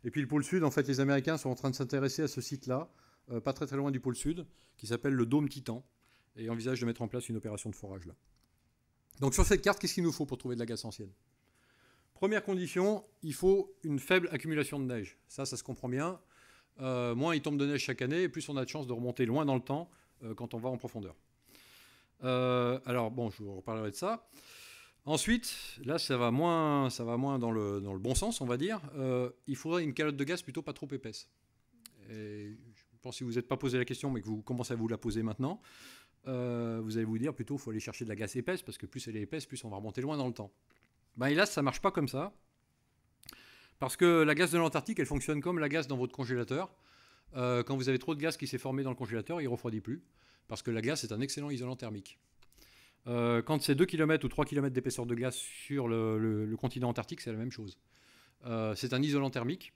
Et puis le pôle sud, en fait, les Américains sont en train de s'intéresser à ce site-là, euh, pas très très loin du pôle sud, qui s'appelle le Dôme Titan, et envisagent de mettre en place une opération de forage là. Donc sur cette carte, qu'est-ce qu'il nous faut pour trouver de la glace ancienne? Première condition, il faut une faible accumulation de neige. Ça, ça se comprend bien. Euh, moins il tombe de neige chaque année, plus on a de chances de remonter loin dans le temps euh, quand on va en profondeur. alors bon, je vous reparlerai de ça. Ensuite, là, ça va moins, ça va moins dans, le, dans le bon sens, on va dire. Euh, il faudrait une calotte de gaz plutôt pas trop épaisse. Et je pense que si vous n'êtes pas posé la question, mais que vous commencez à vous la poser maintenant, euh, vous allez vous dire plutôt, il faut aller chercher de la glace épaisse, parce que plus elle est épaisse, plus on va remonter loin dans le temps. Ben, hélas, ça marche pas comme ça. Parce que la gaz de l'Antarctique, elle fonctionne comme la gaz dans votre congélateur. Euh, quand vous avez trop de gaz qui s'est formé dans le congélateur, il ne refroidit plus. Parce que la glace est un excellent isolant thermique. Euh, quand c'est 2 km ou 3 km d'épaisseur de glace sur le, continent antarctique, c'est la même chose. Euh, c'est un isolant thermique.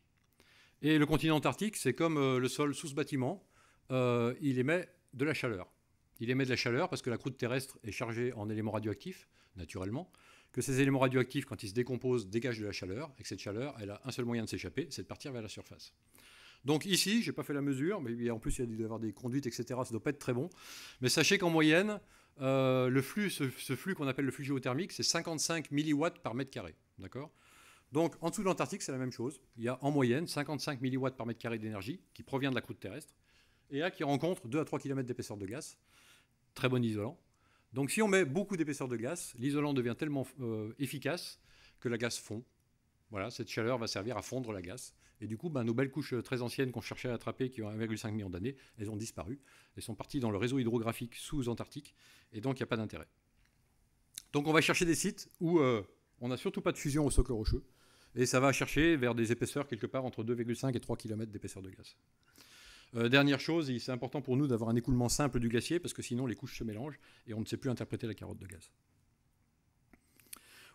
Et le continent antarctique, c'est comme le sol sous ce bâtiment, il émet de la chaleur. Il émet de la chaleur parce que la croûte terrestre est chargée en éléments radioactifs, naturellement, que ces éléments radioactifs, quand ils se décomposent, dégagent de la chaleur, et que cette chaleur, elle a un seul moyen de s'échapper, c'est de partir vers la surface. Donc ici, je n'ai pas fait la mesure, mais en plus il y a dû avoir des conduites, etc. Ça ne doit pas être très bon. Mais sachez qu'en moyenne, euh, le flux, ce, flux qu'on appelle le flux géothermique, c'est 55 milliwatts par mètre carré. D'accord? Donc en dessous de l'Antarctique, c'est la même chose. Il y a en moyenne 55 milliwatts par mètre carré d'énergie qui provient de la croûte terrestre et là qui rencontre 2 à 3 km d'épaisseur de glace. Très bon isolant. Donc si on met beaucoup d'épaisseur de glace, l'isolant devient tellement euh, efficace que la glace fond. Voilà, cette chaleur va servir à fondre la glace. Et du coup, ben, nos belles couches très anciennes qu'on cherchait à attraper, qui ont 1,5 million d'années, elles ont disparu. Elles sont parties dans le réseau hydrographique sous-antarctique, et donc il n'y a pas d'intérêt. Donc on va chercher des sites où euh, on n'a surtout pas de fusion au socle rocheux, et ça va chercher vers des épaisseurs quelque part entre 2,5 et 3 km d'épaisseur de gaz. Euh, dernière chose, c'est important pour nous d'avoir un écoulement simple du glacier, parce que sinon les couches se mélangent, et on ne sait plus interpréter la carotte de gaz.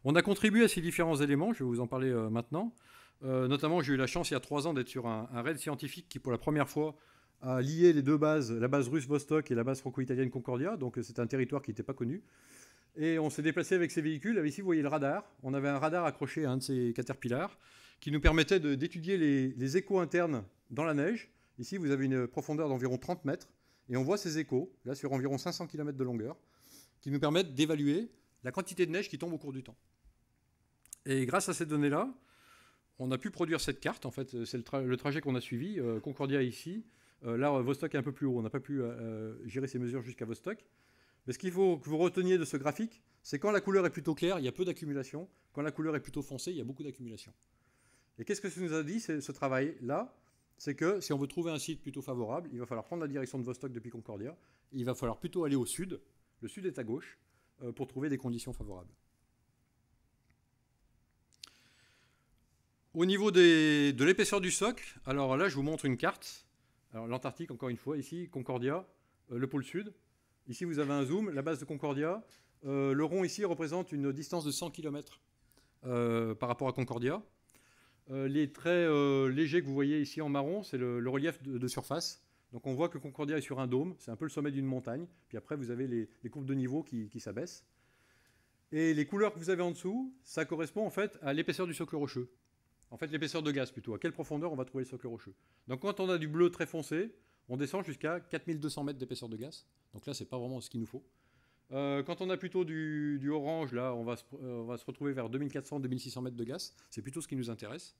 On a contribué à ces différents éléments, je vais vous en parler euh, maintenant. Euh, notamment, j'ai eu la chance il y a trois ans d'être sur un, raid scientifique qui, pour la première fois, a lié les deux bases, la base russe Vostok et la base franco-italienne Concordia. Donc, c'est un territoire qui n'était pas connu. Et on s'est déplacé avec ces véhicules. ici, vous voyez le radar. On avait un radar accroché à un de ces caterpillars qui nous permettait d'étudier les, échos internes dans la neige. Ici, vous avez une profondeur d'environ 30 mètres. Et on voit ces échos, là, sur environ 500 km de longueur, qui nous permettent d'évaluer la quantité de neige qui tombe au cours du temps. Et grâce à ces données-là, on a pu produire cette carte. En fait, c'est le, trajet qu'on a suivi. Concordia ici. là, Vostok est un peu plus haut. On n'a pas pu gérer ces mesures jusqu'à Vostok. Mais ce qu'il faut que vous reteniez de ce graphique, c'est quand la couleur est plutôt claire, il y a peu d'accumulation. Quand la couleur est plutôt foncée, il y a beaucoup d'accumulation. Et qu'est-ce que ça nous a dit, ce travail-là? C'est que si on veut trouver un site plutôt favorable, il va falloir prendre la direction de Vostok depuis Concordia. Il va falloir plutôt aller au sud. Le sud est à gauche euh, pour trouver des conditions favorables. Au niveau de l'épaisseur du socle, alors là, je vous montre une carte. L'Antarctique, encore une fois, ici, Concordia, euh, le pôle sud. Ici, vous avez un zoom, la base de Concordia. Euh, le rond ici représente une distance de 100 km par rapport à Concordia. Euh, les traits légers que vous voyez ici en marron, c'est le, relief de, surface. Donc on voit que Concordia est sur un dôme, c'est un peu le sommet d'une montagne. Puis après, vous avez les, courbes de niveau qui, s'abaissent. Et les couleurs que vous avez en dessous, ça correspond en fait à l'épaisseur du socle rocheux. En fait, l'épaisseur de gaz plutôt. À quelle profondeur on va trouver le socle rocheux? Donc quand on a du bleu très foncé, on descend jusqu'à 4200 mètres d'épaisseur de gaz. Donc là, c'est pas vraiment ce qu'il nous faut. Euh, quand on a plutôt du, orange, là, on va, se, euh, on va, se, retrouver vers 2400-2600 mètres de gaz. C'est plutôt ce qui nous intéresse.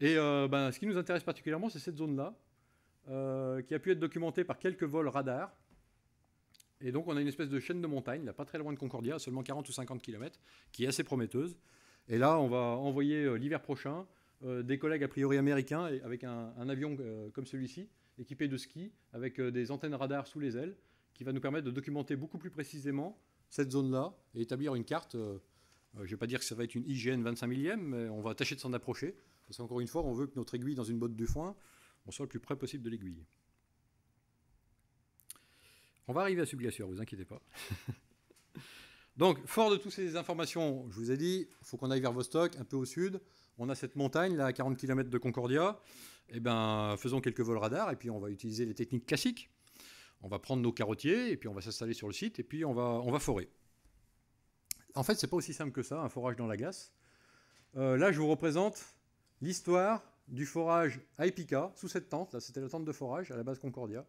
Et euh, ben, ce qui nous intéresse particulièrement, c'est cette zone-là, qui a pu être documentée par quelques vols radars. Et donc, on a une espèce de chaîne de montagne, là, pas très loin de Concordia, seulement 40 ou 50 km, qui est assez prometteuse. Et là, on va envoyer l'hiver prochain des collègues a priori américains avec un, un avion comme celui-ci, équipé de skis, avec des antennes radars sous les ailes, qui va nous permettre de documenter beaucoup plus précisément cette zone-là et établir une carte. Euh, euh, je ne vais pas dire que ça va être une IGN 25 millième, mais on va tâcher de s'en approcher. Parce qu'encore une fois, on veut que notre aiguille dans une botte de foin, on soit le plus près possible de l'aiguille. On va arriver à Subglacier, vous inquiétez pas. *laughs* Donc, fort de toutes ces informations, je vous ai dit, il faut qu'on aille vers Vostok, un peu au sud. On a cette montagne, là, à 40 km de Concordia. Eh bien, faisons quelques vols radars, et puis on va utiliser les techniques classiques on va prendre nos carottiers et puis on va s'installer sur le site et puis on va, on forer. En fait, c'est pas aussi simple que ça, un forage dans la glace. Euh, là, je vous représente l'histoire du forage à Epica, sous cette tente. Là, c'était la tente de forage à la base Concordia.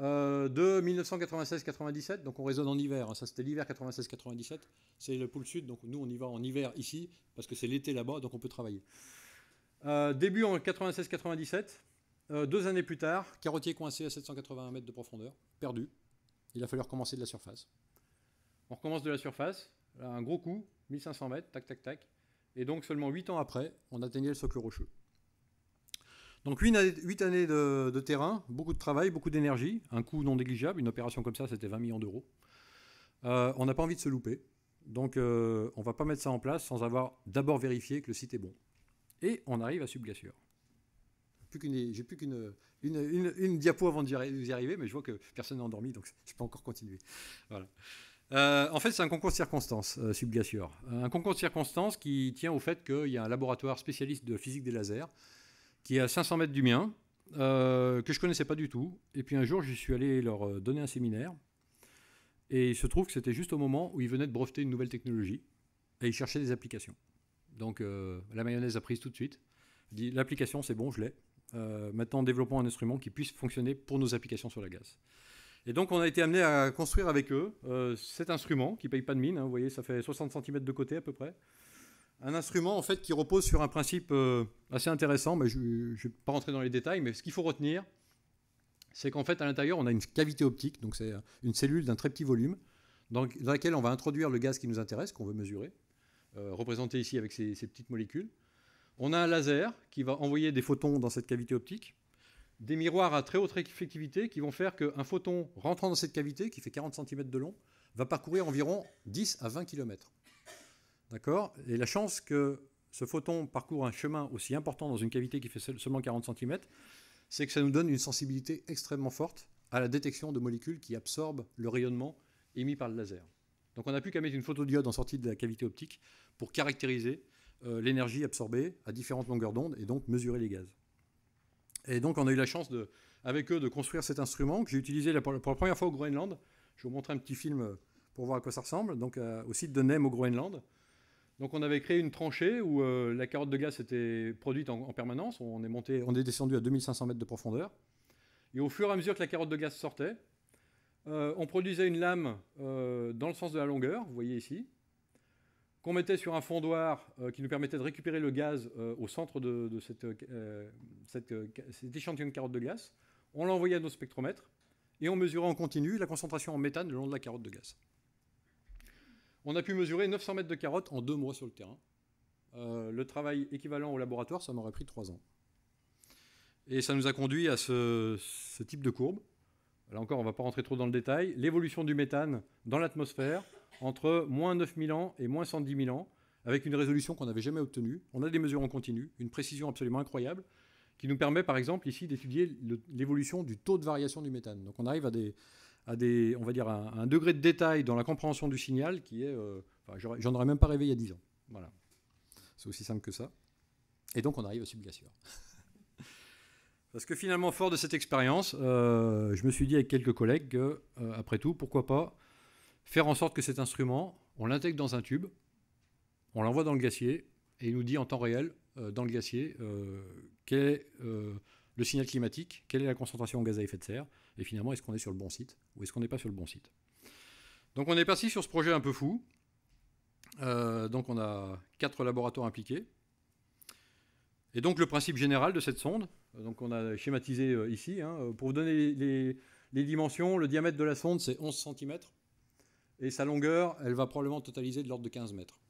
Euh, de 1996-97, donc on résonne en hiver. Hein. ça, c'était l'hiver 96-97. C'est le pôle sud, donc nous, on y va en hiver ici, parce que c'est l'été là-bas, donc on peut travailler. Euh, début en 96-97, euh, deux années plus tard, carottier coincé à 781 mètres de profondeur, perdu. Il a fallu recommencer de la surface. On recommence de la surface, un gros coup, 1500 mètres, tac, tac, tac. Et donc seulement 8 ans après, on atteignait le socle rocheux. Donc 8, années de, terrain, beaucoup de travail, beaucoup d'énergie, un coût non négligeable. Une opération comme ça, c'était 20 millions d'euros. Euh, on n'a pas envie de se louper. Donc euh, on ne va pas mettre ça en place sans avoir d'abord vérifié que le site est bon. Et on arrive à Subglacier j'ai plus qu'une une, diapo avant d'y arriver, mais je vois que personne n'est endormi, donc je peux encore continuer. Voilà. Euh, en fait, c'est un concours de circonstances, euh, Un concours de circonstances qui tient au fait qu'il y a un laboratoire spécialiste de physique des lasers qui est à 500 mètres du mien, euh, que je connaissais pas du tout. Et puis un jour, je suis allé leur euh, donner un séminaire. Et il se trouve que c'était juste au moment où ils venaient de breveter une nouvelle technologie et ils cherchaient des applications. Donc la mayonnaise a prise tout de suite. Dit l'application, c'est bon, je l'ai. Euh, maintenant développons un instrument qui puisse fonctionner pour nos applications sur la gaz. Et donc on a été amené à construire avec eux euh, cet instrument qui ne paye pas de mine, hein, vous voyez ça fait 60 cm de côté à peu près. Un instrument en fait qui repose sur un principe euh, assez intéressant, mais je ne vais pas rentrer dans les détails, mais ce qu'il faut retenir, c'est qu'en fait à l'intérieur on a une cavité optique, donc c'est une cellule d'un très petit volume, dans, laquelle on va introduire le gaz qui nous intéresse, qu'on veut mesurer, représenté ici avec ces petites molécules. On a un laser qui va envoyer des photons dans cette cavité optique, des miroirs à très haute effectivité qui vont faire qu'un photon rentrant dans cette cavité, qui fait 40 cm de long, va parcourir environ 10 à 20 km. D'accord? Et la chance que ce photon parcourt un chemin aussi important dans une cavité qui fait seulement 40 cm, c'est que ça nous donne une sensibilité extrêmement forte à la détection de molécules qui absorbent le rayonnement émis par le laser. Donc on n'a plus qu'à mettre une photodiode en sortie de la cavité optique pour caractériser l'énergie absorbée à différentes longueurs d'onde et donc mesurer les gaz. Et donc on a eu la chance de, avec eux de construire cet instrument que j'ai utilisé pour, la première fois au Groenland. Je vais vous montrer un petit film pour voir à quoi ça ressemble. Donc euh, au site de Nem au Groenland. Donc on avait créé une tranchée où euh, la carotte de gaz était produite en, permanence. On est, monté, on est descendu à 2500 mètres de profondeur. Et au fur et à mesure que la carotte de gaz sortait, on produisait une lame dans le sens de la longueur, vous voyez ici, qu'on mettait sur un fondoir qui nous permettait de récupérer le gaz au centre de, cette, cet échantillon de carotte de glace. On l'envoyait à nos spectromètres et on mesurait en continu la concentration en méthane le long de la carotte de glace. On a pu mesurer 900 mètres de carotte en deux mois sur le terrain. le travail équivalent au laboratoire, ça m'aurait pris trois ans. Et ça nous a conduit à ce, type de courbe. Là encore, on ne va pas rentrer trop dans le détail. L'évolution du méthane dans l'atmosphère entre moins 9000 ans et moins 110 000 ans, avec une résolution qu'on n'avait jamais obtenue. On a des mesures en continu, une précision absolument incroyable, qui nous permet par exemple ici d'étudier l'évolution du taux de variation du méthane. Donc on arrive à des, à des on va dire, un, degré de détail dans la compréhension du signal qui est, euh, j'en aurais même pas rêvé il y a 10 ans. Voilà, c'est aussi simple que ça. Et donc on arrive au subgassure. *laughs* Parce que finalement, fort de cette expérience, euh, je me suis dit avec quelques collègues que, euh, après tout, pourquoi pas faire en sorte que cet instrument, on l'intègre dans un tube, on l'envoie dans le glacier, et il nous dit en temps réel, euh, dans le glacier, quel est le signal climatique, quelle est la concentration en gaz à effet de serre, et finalement, est-ce qu'on est sur le bon site, ou est-ce qu'on n'est pas sur le bon site. Donc on est parti sur ce projet un peu fou. donc on a quatre laboratoires impliqués. Et donc le principe général de cette sonde, donc on a schématisé euh, ici. Hein. Pour vous donner les, dimensions, le diamètre de la sonde, c'est 11 cm. Et sa longueur, elle va probablement totaliser de l'ordre de 15 mètres.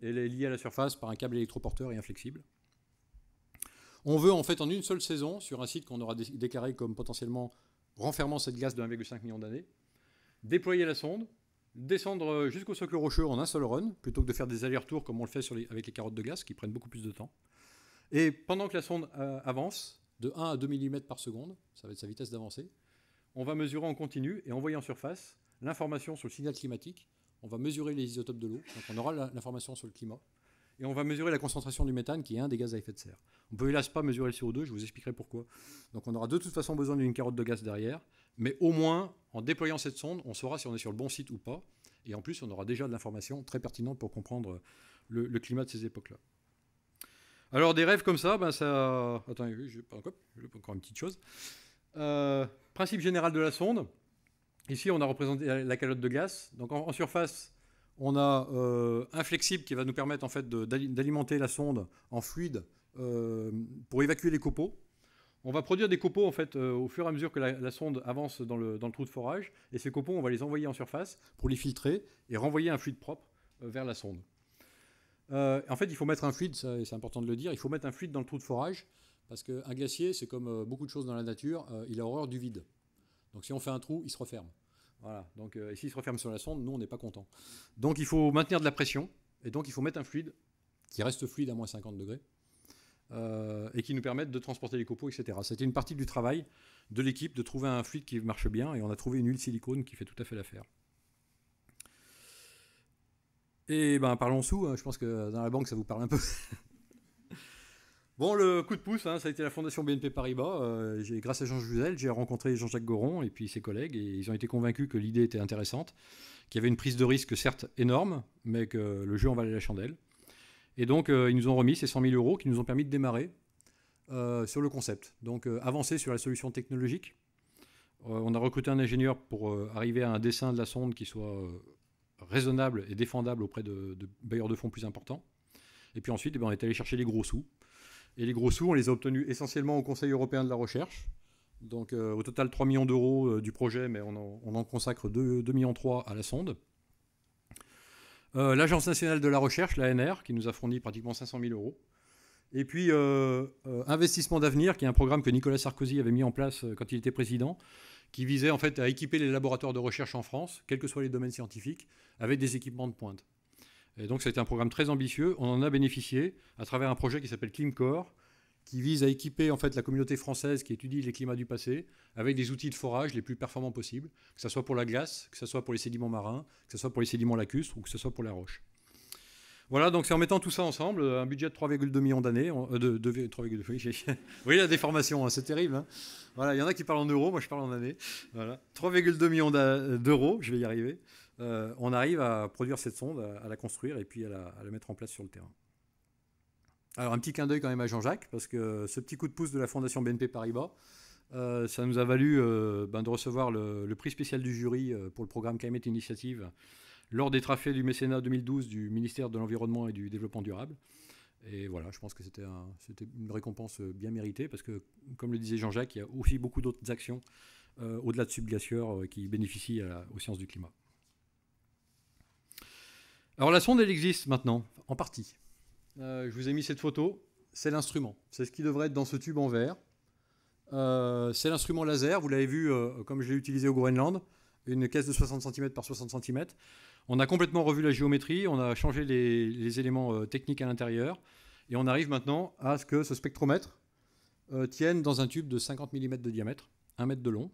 Elle est liée à la surface par un câble électroporteur et inflexible. On veut en fait en une seule saison, sur un site qu'on aura déclaré comme potentiellement renfermant cette glace de 1,5 million d'années, déployer la sonde, descendre jusqu'au socle rocheux en un seul run, plutôt que de faire des allers-retours comme on le fait avec les carottes de glace, qui prennent beaucoup plus de temps. Et pendant que la sonde euh, avance, de 1 à 2 mm par seconde, ça va être sa vitesse d'avancée, on va mesurer en continu et envoyer en surface l'information sur le signal climatique. On va mesurer les isotopes de l'eau, donc on aura l'information sur le climat. Et on va mesurer la concentration du méthane, qui est un des gaz à effet de serre. On ne peut hélas pas mesurer le CO2, je vous expliquerai pourquoi. Donc on aura de toute façon besoin d'une carotte de gaz derrière, mais au moins, en déployant cette sonde, on saura si on est sur le bon site ou pas. Et en plus, on aura déjà de l'information très pertinente pour comprendre le climat de ces époques-là. Alors des rêves comme ça, ben ça... Attends, je pas encore, une petite chose. Euh, principe général de la sonde. Ici, on a représenté la calotte de glace. Donc en, surface, on a euh, un flexible qui va nous permettre en fait d'alimenter la sonde en fluide euh, pour évacuer les copeaux. On va produire des copeaux en fait au fur et à mesure que la, sonde avance dans le, dans le, trou de forage. Et ces copeaux, on va les envoyer en surface pour les filtrer et renvoyer un fluide propre vers la sonde. Euh, en fait, il faut mettre un fluide, c'est important de le dire, il faut mettre un fluide dans le trou de forage, parce qu'un glacier, c'est comme euh, beaucoup de choses dans la nature, euh, il a horreur du vide. Donc si on fait un trou, il se referme. Voilà. Donc s'il se referme sur la sonde, nous, on n'est pas content. Donc il faut maintenir de la pression, et donc il faut mettre un fluide qui reste fluide à moins 50 degrés, et qui nous permette de transporter les copeaux, etc. C'était une partie du travail de l'équipe de trouver un fluide qui marche bien, et on a trouvé une huile silicone qui fait tout à fait l'affaire. Et ben parlons sous, hein. je pense que dans la banque ça vous parle un peu. *laughs* bon, le coup de pouce, hein, ça a été la fondation BNP Paribas. Euh, grâce à Jean Jouzel, j'ai rencontré Jean-Jacques Goron et puis ses collègues, et ils ont été convaincus que l'idée était intéressante, qu'il y avait une prise de risque certes énorme, mais que le jeu en valait la chandelle. Et donc euh, ils nous ont remis ces 100 000 euros qui nous ont permis de démarrer euh, sur le concept. Donc avancer sur la solution technologique. on a recruté un ingénieur pour arriver à un dessin de la sonde qui soit raisonnable et défendable auprès de, bailleurs de fonds plus importants. Et puis ensuite, eh ben, on est allé chercher les gros sous. Et les gros sous, on les a obtenus essentiellement au Conseil européen de la recherche. Donc euh, au total 3 millions d'euros euh, du projet, mais on en, consacre 2, 2 millions 3 à la sonde. Euh, L'Agence nationale de la recherche, l'ANR, qui nous a fourni pratiquement 500 000 euros. Et puis Investissement d'avenir, qui est un programme que Nicolas Sarkozy avait mis en place quand il était président, qui visait en fait à équiper les laboratoires de recherche en France, quels que soient les domaines scientifiques, avec des équipements de pointe. Et donc c'était un programme très ambitieux. On en a bénéficié à travers un projet qui s'appelle ClimCore, qui vise à équiper en fait la communauté française qui étudie les climats du passé avec des outils de forage les plus performants possibles, que ce soit pour la glace, que ce soit pour les sédiments marins, que ce soit pour les sédiments lacustres ou que ce soit pour la roche. Voilà, donc c'est en mettant tout ça ensemble, euh, un budget de 3,2 millions d'années, euh, de, de, 3,2, *laughs* oui, la déformation, hein, c'est terrible. Hein. Voilà, il y en a qui parlent en euros, moi je parle en années. Voilà, 3,2 millions d'euros, je vais y arriver. Euh, on arrive à produire cette sonde, à, la construire et puis à la, mettre en place sur le terrain. Alors un petit clin d'œil quand même à Jean-Jacques, parce que ce petit coup de pouce de la Fondation BNP Paribas, ça nous a valu ben, de recevoir le, prix spécial du jury pour le programme Climate Initiative lors des trophées du mécénat 2012 du ministère de l'Environnement et du Développement durable. Et voilà, je pense que c'était une récompense bien méritée parce que, comme le disait Jean-Jacques, il y a aussi beaucoup d'autres actions euh, au-delà de Subglacieur euh, qui bénéficient aux sciences du climat. Alors la sonde, elle existe maintenant, en partie. Euh, je vous ai mis cette photo, c'est l'instrument. C'est ce qui devrait être dans ce tube en verre. c'est l'instrument laser, vous l'avez vu comme je l'ai utilisé au Groenland, une caisse de 60 cm par 60 cm. On a complètement revu la géométrie, on a changé les, éléments techniques à l'intérieur, et on arrive maintenant à ce que ce spectromètre tienne dans un tube de 50 mm de diamètre, 1 mètre de long.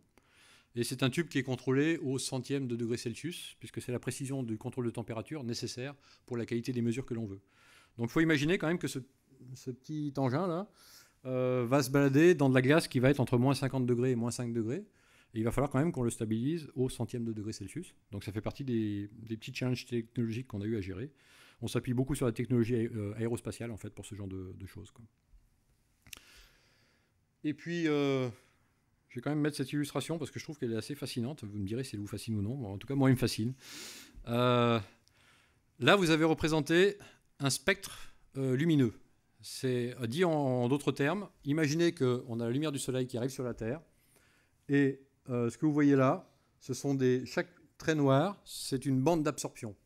Et c'est un tube qui est contrôlé au centième de degré Celsius, puisque c'est la précision du contrôle de température nécessaire pour la qualité des mesures que l'on veut. Donc il faut imaginer quand même que ce, petit engin-là euh, va se balader dans de la glace qui va être entre moins 50 degrés et moins 5 degrés. Et il va falloir quand même qu'on le stabilise au centième de degré Celsius. Donc ça fait partie des, petits challenges technologiques qu'on a eu à gérer. On s'appuie beaucoup sur la technologie euh, aérospatiale en fait pour ce genre de, choses. Et puis, euh, je vais quand même mettre cette illustration parce que je trouve qu'elle est assez fascinante. Vous me direz si elle vous fascine ou non. En tout cas, moi, elle me fascine. Euh, là, vous avez représenté un spectre euh, lumineux. C'est euh, dit en, d'autres termes, imaginez qu'on a la lumière du soleil qui arrive sur la Terre. Et ce que vous voyez là, ce sont des. Chaque trait noir, c'est une bande d'absorption.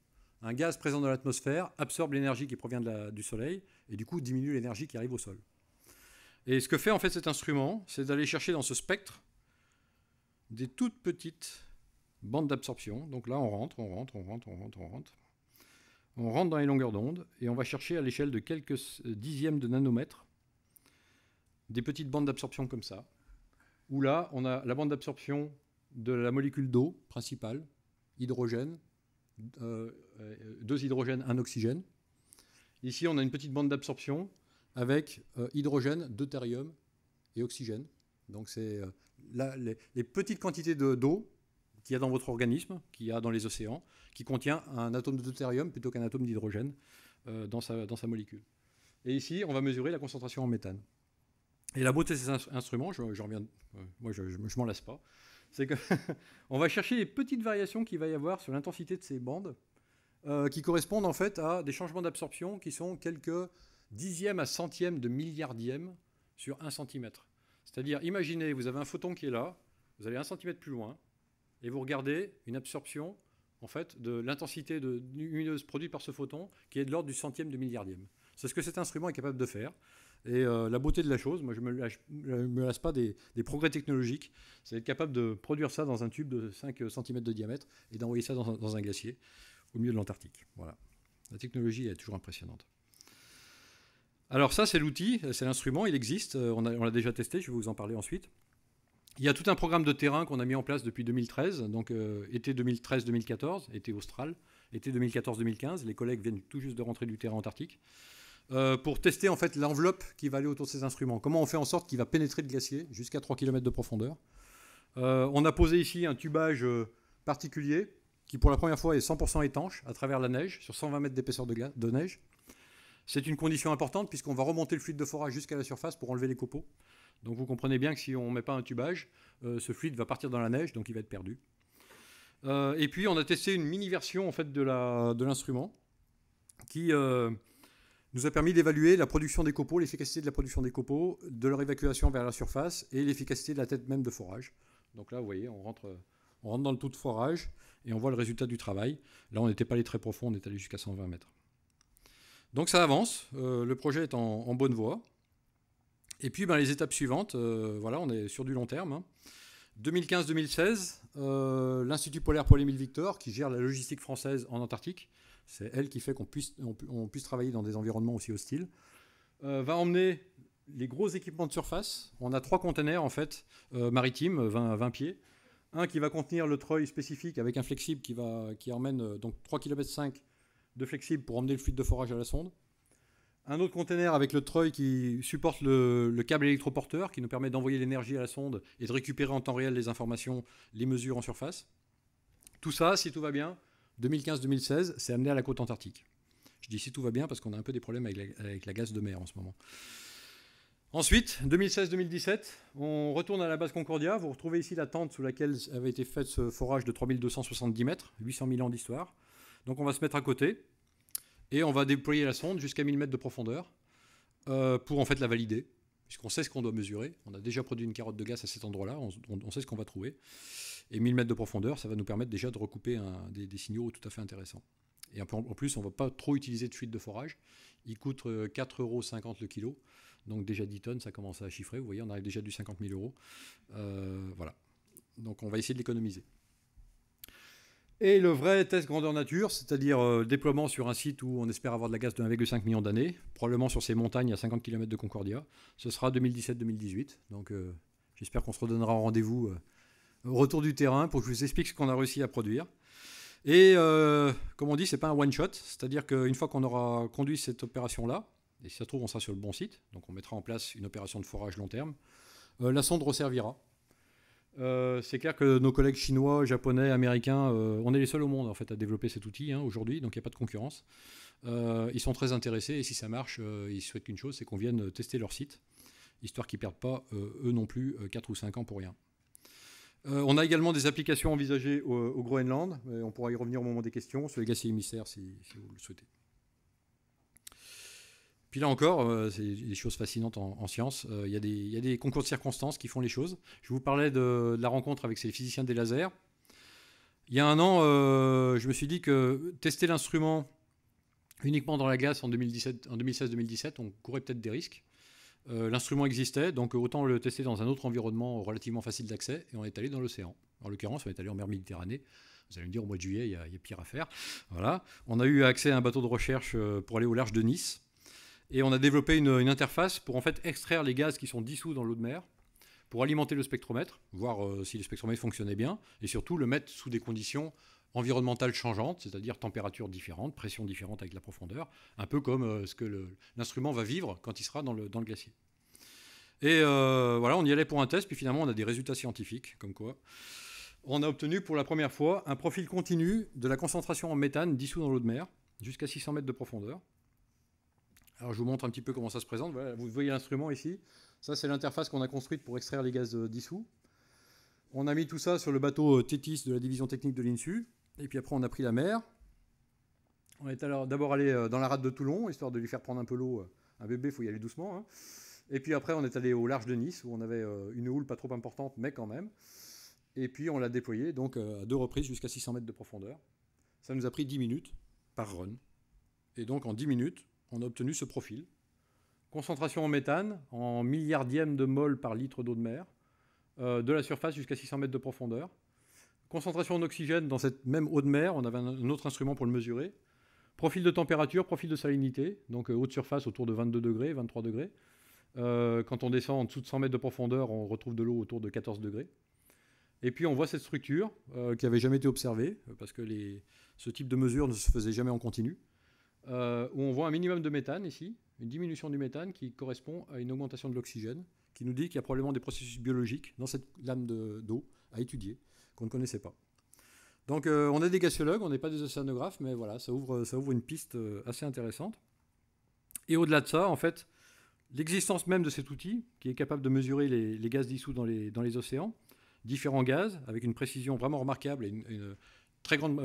Un gaz présent dans l'atmosphère absorbe l'énergie qui provient du soleil et du coup diminue l'énergie qui arrive au sol. Et ce que fait en fait cet instrument, c'est d'aller chercher dans ce spectre des toutes petites bandes d'absorption. Donc là, on rentre, on rentre, on rentre, on rentre, on rentre. On rentre dans les longueurs d'onde et on va chercher à l'échelle de quelques dixièmes de nanomètres des petites bandes d'absorption comme ça. Où là, on a la bande d'absorption de la molécule d'eau principale, hydrogène, euh, deux hydrogènes, un oxygène. Ici, on a une petite bande d'absorption avec euh, hydrogène, deutérium et oxygène. Donc c'est euh, les, petites quantités d'eau qu'il y a dans votre organisme, qu'il y a dans les océans, qui contient un atome de deutérium plutôt qu'un atome d'hydrogène euh, dans, sa, molécule. Et ici, on va mesurer la concentration en méthane. Et la beauté de ces instruments, je, moi je ne m'en lasse pas, c'est qu'on *laughs* va chercher les petites variations qu'il va y avoir sur l'intensité de ces bandes, qui correspondent en fait à des changements d'absorption qui sont quelques dixième à centième de milliardième sur un centimètre. C'est-à-dire, imaginez, vous avez un photon qui est là, vous allez un centimètre plus loin, et vous regardez une absorption en fait, de l'intensité lumineuse produite par ce photon qui est de l'ordre du centième de milliardième. C'est ce que cet instrument est capable de faire. Et euh, la beauté de la chose, moi je ne me, lasse pas des, progrès technologiques, c'est être capable de produire ça dans un tube de 5 cm de diamètre et d'envoyer ça dans, dans, un glacier au milieu de l'Antarctique. Voilà. La technologie est toujours impressionnante. Alors ça, c'est l'outil, c'est l'instrument, il existe, euh, on l'a déjà testé, je vais vous en parler ensuite. Il y a tout un programme de terrain qu'on a mis en place depuis 2013, donc euh, été 2013-2014, été austral, été 2014-2015, les collègues viennent tout juste de rentrer du terrain antarctique, euh, pour tester en fait l'enveloppe qui va aller autour de ces instruments. Comment on fait en sorte qu'il va pénétrer le glacier jusqu'à 3 km de profondeur? on a posé ici un tubage particulier qui pour la première fois est 100% étanche à travers la neige, sur 120 mètres d'épaisseur de, de neige. C'est une condition importante puisqu'on va remonter le fluide de forage jusqu'à la surface pour enlever les copeaux. Donc vous comprenez bien que si on ne met pas un tubage, euh, ce fluide va partir dans la neige, donc il va être perdu. Euh, et puis on a testé une mini version en fait de l'instrument qui euh, nous a permis d'évaluer la production des copeaux, l'efficacité de la production des copeaux, de leur évacuation vers la surface et l'efficacité de la tête même de forage. Donc là, vous voyez, on rentre, on rentre dans le tout de forage et on voit le résultat du travail. Là, on n'était pas allé très profond, on est allé jusqu'à 120 mètres. Donc ça avance, euh, le projet est en, bonne voie. Et puis ben, les étapes suivantes, euh, voilà, on est sur du long terme. 2015-2016, hein. euh, l'Institut polaire Paul-Émile Victor, qui gère la logistique française en Antarctique, c'est elle qui fait qu'on puisse, on, puisse travailler dans des environnements aussi hostiles, va emmener les gros équipements de surface. On a trois containers en fait maritimes, 20, 20 pieds. Un qui va contenir le treuil spécifique avec un flexible qui, va, qui emmène donc 3,5 km de flexible pour emmener le fluide de forage à la sonde. Un autre conteneur avec le treuil qui supporte le, câble électroporteur qui nous permet d'envoyer l'énergie à la sonde et de récupérer en temps réel les informations, les mesures en surface. Tout ça, si tout va bien, 2015-2016, c'est amené à la côte antarctique. Je dis si tout va bien parce qu'on a un peu des problèmes avec la, avec la gaz de mer en ce moment. Ensuite, 2016-2017, on retourne à la base Concordia. Vous retrouvez ici la tente sous laquelle avait été fait ce forage de 3270 mètres, 800 000 ans d'histoire. Donc on va se mettre à côté et on va déployer la sonde jusqu'à 1000 mètres de profondeur euh, pour en fait la valider, puisqu'on sait ce qu'on doit mesurer. On a déjà produit une carotte de gaz à cet endroit-là, on, sait ce qu'on va trouver. Et 1000 mètres de profondeur, ça va nous permettre déjà de recouper des, signaux tout à fait intéressants. Et en plus, on ne va pas trop utiliser de fuite de forage. Il coûte 4,50 euros le kilo. Donc déjà 10 tonnes, ça commence à chiffrer. Vous voyez, on arrive déjà du 50 000 euros. Euh, voilà. Donc on va essayer de l'économiser. Et le vrai test grandeur nature, c'est-à-dire euh, déploiement sur un site où on espère avoir de la gaz de 1,5 million d'années, probablement sur ces montagnes à 50 km de Concordia, ce sera 2017-2018. Donc euh, j'espère qu'on se redonnera rendez-vous au retour du terrain pour que je vous explique ce qu'on a réussi à produire. Et comme on dit, c'est pas un one-shot, c'est-à-dire qu'une fois qu'on aura conduit cette opération-là, et si ça se trouve, on sera sur le bon site. Donc on mettra en place une opération de forage long terme. Euh, la sonde resservira. Euh, c'est clair que nos collègues chinois, japonais, américains, euh, on est les seuls au monde en fait à développer cet outil hein, aujourd'hui, donc il n'y a pas de concurrence. ils sont très intéressés et si ça marche, ils souhaitent qu'une chose, c'est qu'on vienne tester leur site, histoire qu'ils ne perdent pas eux non plus 4 ou 5 ans pour rien. on a également des applications envisagées au, Groenland, on pourra y revenir au moment des questions, sur les glaciers émissaires si vous le souhaitez. Puis là encore, euh, c'est des choses fascinantes en, science. Euh, il y, a des concours de circonstances qui font les choses. Je vous parlais de, la rencontre avec ces physiciens des lasers. Il y a un an, euh, je me suis dit que tester l'instrument uniquement dans la glace en, 2016-2017, on courait peut-être des risques. L'instrument existait, donc autant le tester dans un autre environnement relativement facile d'accès, et on est allé dans l'océan. En l'occurrence, on est allé en mer Méditerranée. Vous allez me dire, au mois de juillet, il y, y a pire à faire. Voilà. On a eu accès à un bateau de recherche pour aller au large de Nice. Et on a développé une, interface pour en fait extraire les gaz qui sont dissous dans l'eau de mer, pour alimenter le spectromètre, voir euh, si le spectromètre fonctionnait bien, et surtout le mettre sous des conditions environnementales changeantes, c'est-à-dire température différente, pression différente avec la profondeur, un peu comme euh, ce que l'instrument va vivre quand il sera dans le, glacier. Et euh, voilà, on y allait pour un test, puis finalement on a des résultats scientifiques, comme quoi. On a obtenu pour la première fois un profil continu de la concentration en méthane dissous dans l'eau de mer, jusqu'à 600 mètres de profondeur. Alors je vous montre un petit peu comment ça se présente. vous voyez l'instrument ici. Ça, c'est l'interface qu'on a construite pour extraire les gaz euh, dissous. On a mis tout ça sur le bateau euh, Tétis de la division technique de l'INSU. Et puis après, on a pris la mer. On est d'abord allé euh, dans la rade de Toulon, histoire de lui faire prendre un peu l'eau. Un bébé, il faut y aller doucement. Hein. Et puis après, on est allé au large de Nice, où on avait une houle pas trop importante, mais quand même. Et puis on l'a déployé donc à deux reprises jusqu'à 600 mètres de profondeur. Ça nous a pris 10 minutes par run. Et donc en 10 minutes, on a obtenu ce profil. Concentration en méthane en milliardième de mol par litre d'eau de mer, euh, de la surface jusqu'à 600 mètres de profondeur. Concentration en oxygène dans cette même eau de mer, on avait un autre instrument pour le mesurer. Profil de température, profil de salinité, donc euh, haute surface autour de 22 degrés, 23 degrés. Euh, quand on descend en dessous de 100 mètres de profondeur, on retrouve de l'eau autour de 14 degrés. Et puis on voit cette structure qui n'avait jamais été observée, parce que ce type de mesure ne se faisait jamais en continu. Euh, où on voit un minimum de méthane ici, une diminution du méthane qui correspond à une augmentation de l'oxygène, qui nous dit qu'il y a probablement des processus biologiques dans cette lame d'eau à étudier, qu'on ne connaissait pas. Donc euh, on est des gassiologues, on n'est pas des océanographes, mais voilà, ça ouvre, une piste euh, assez intéressante. Et au-delà de ça, en fait, l'existence même de cet outil, qui est capable de mesurer les, gaz dissous dans les, océans, différents gaz, avec une précision vraiment remarquable et une très grande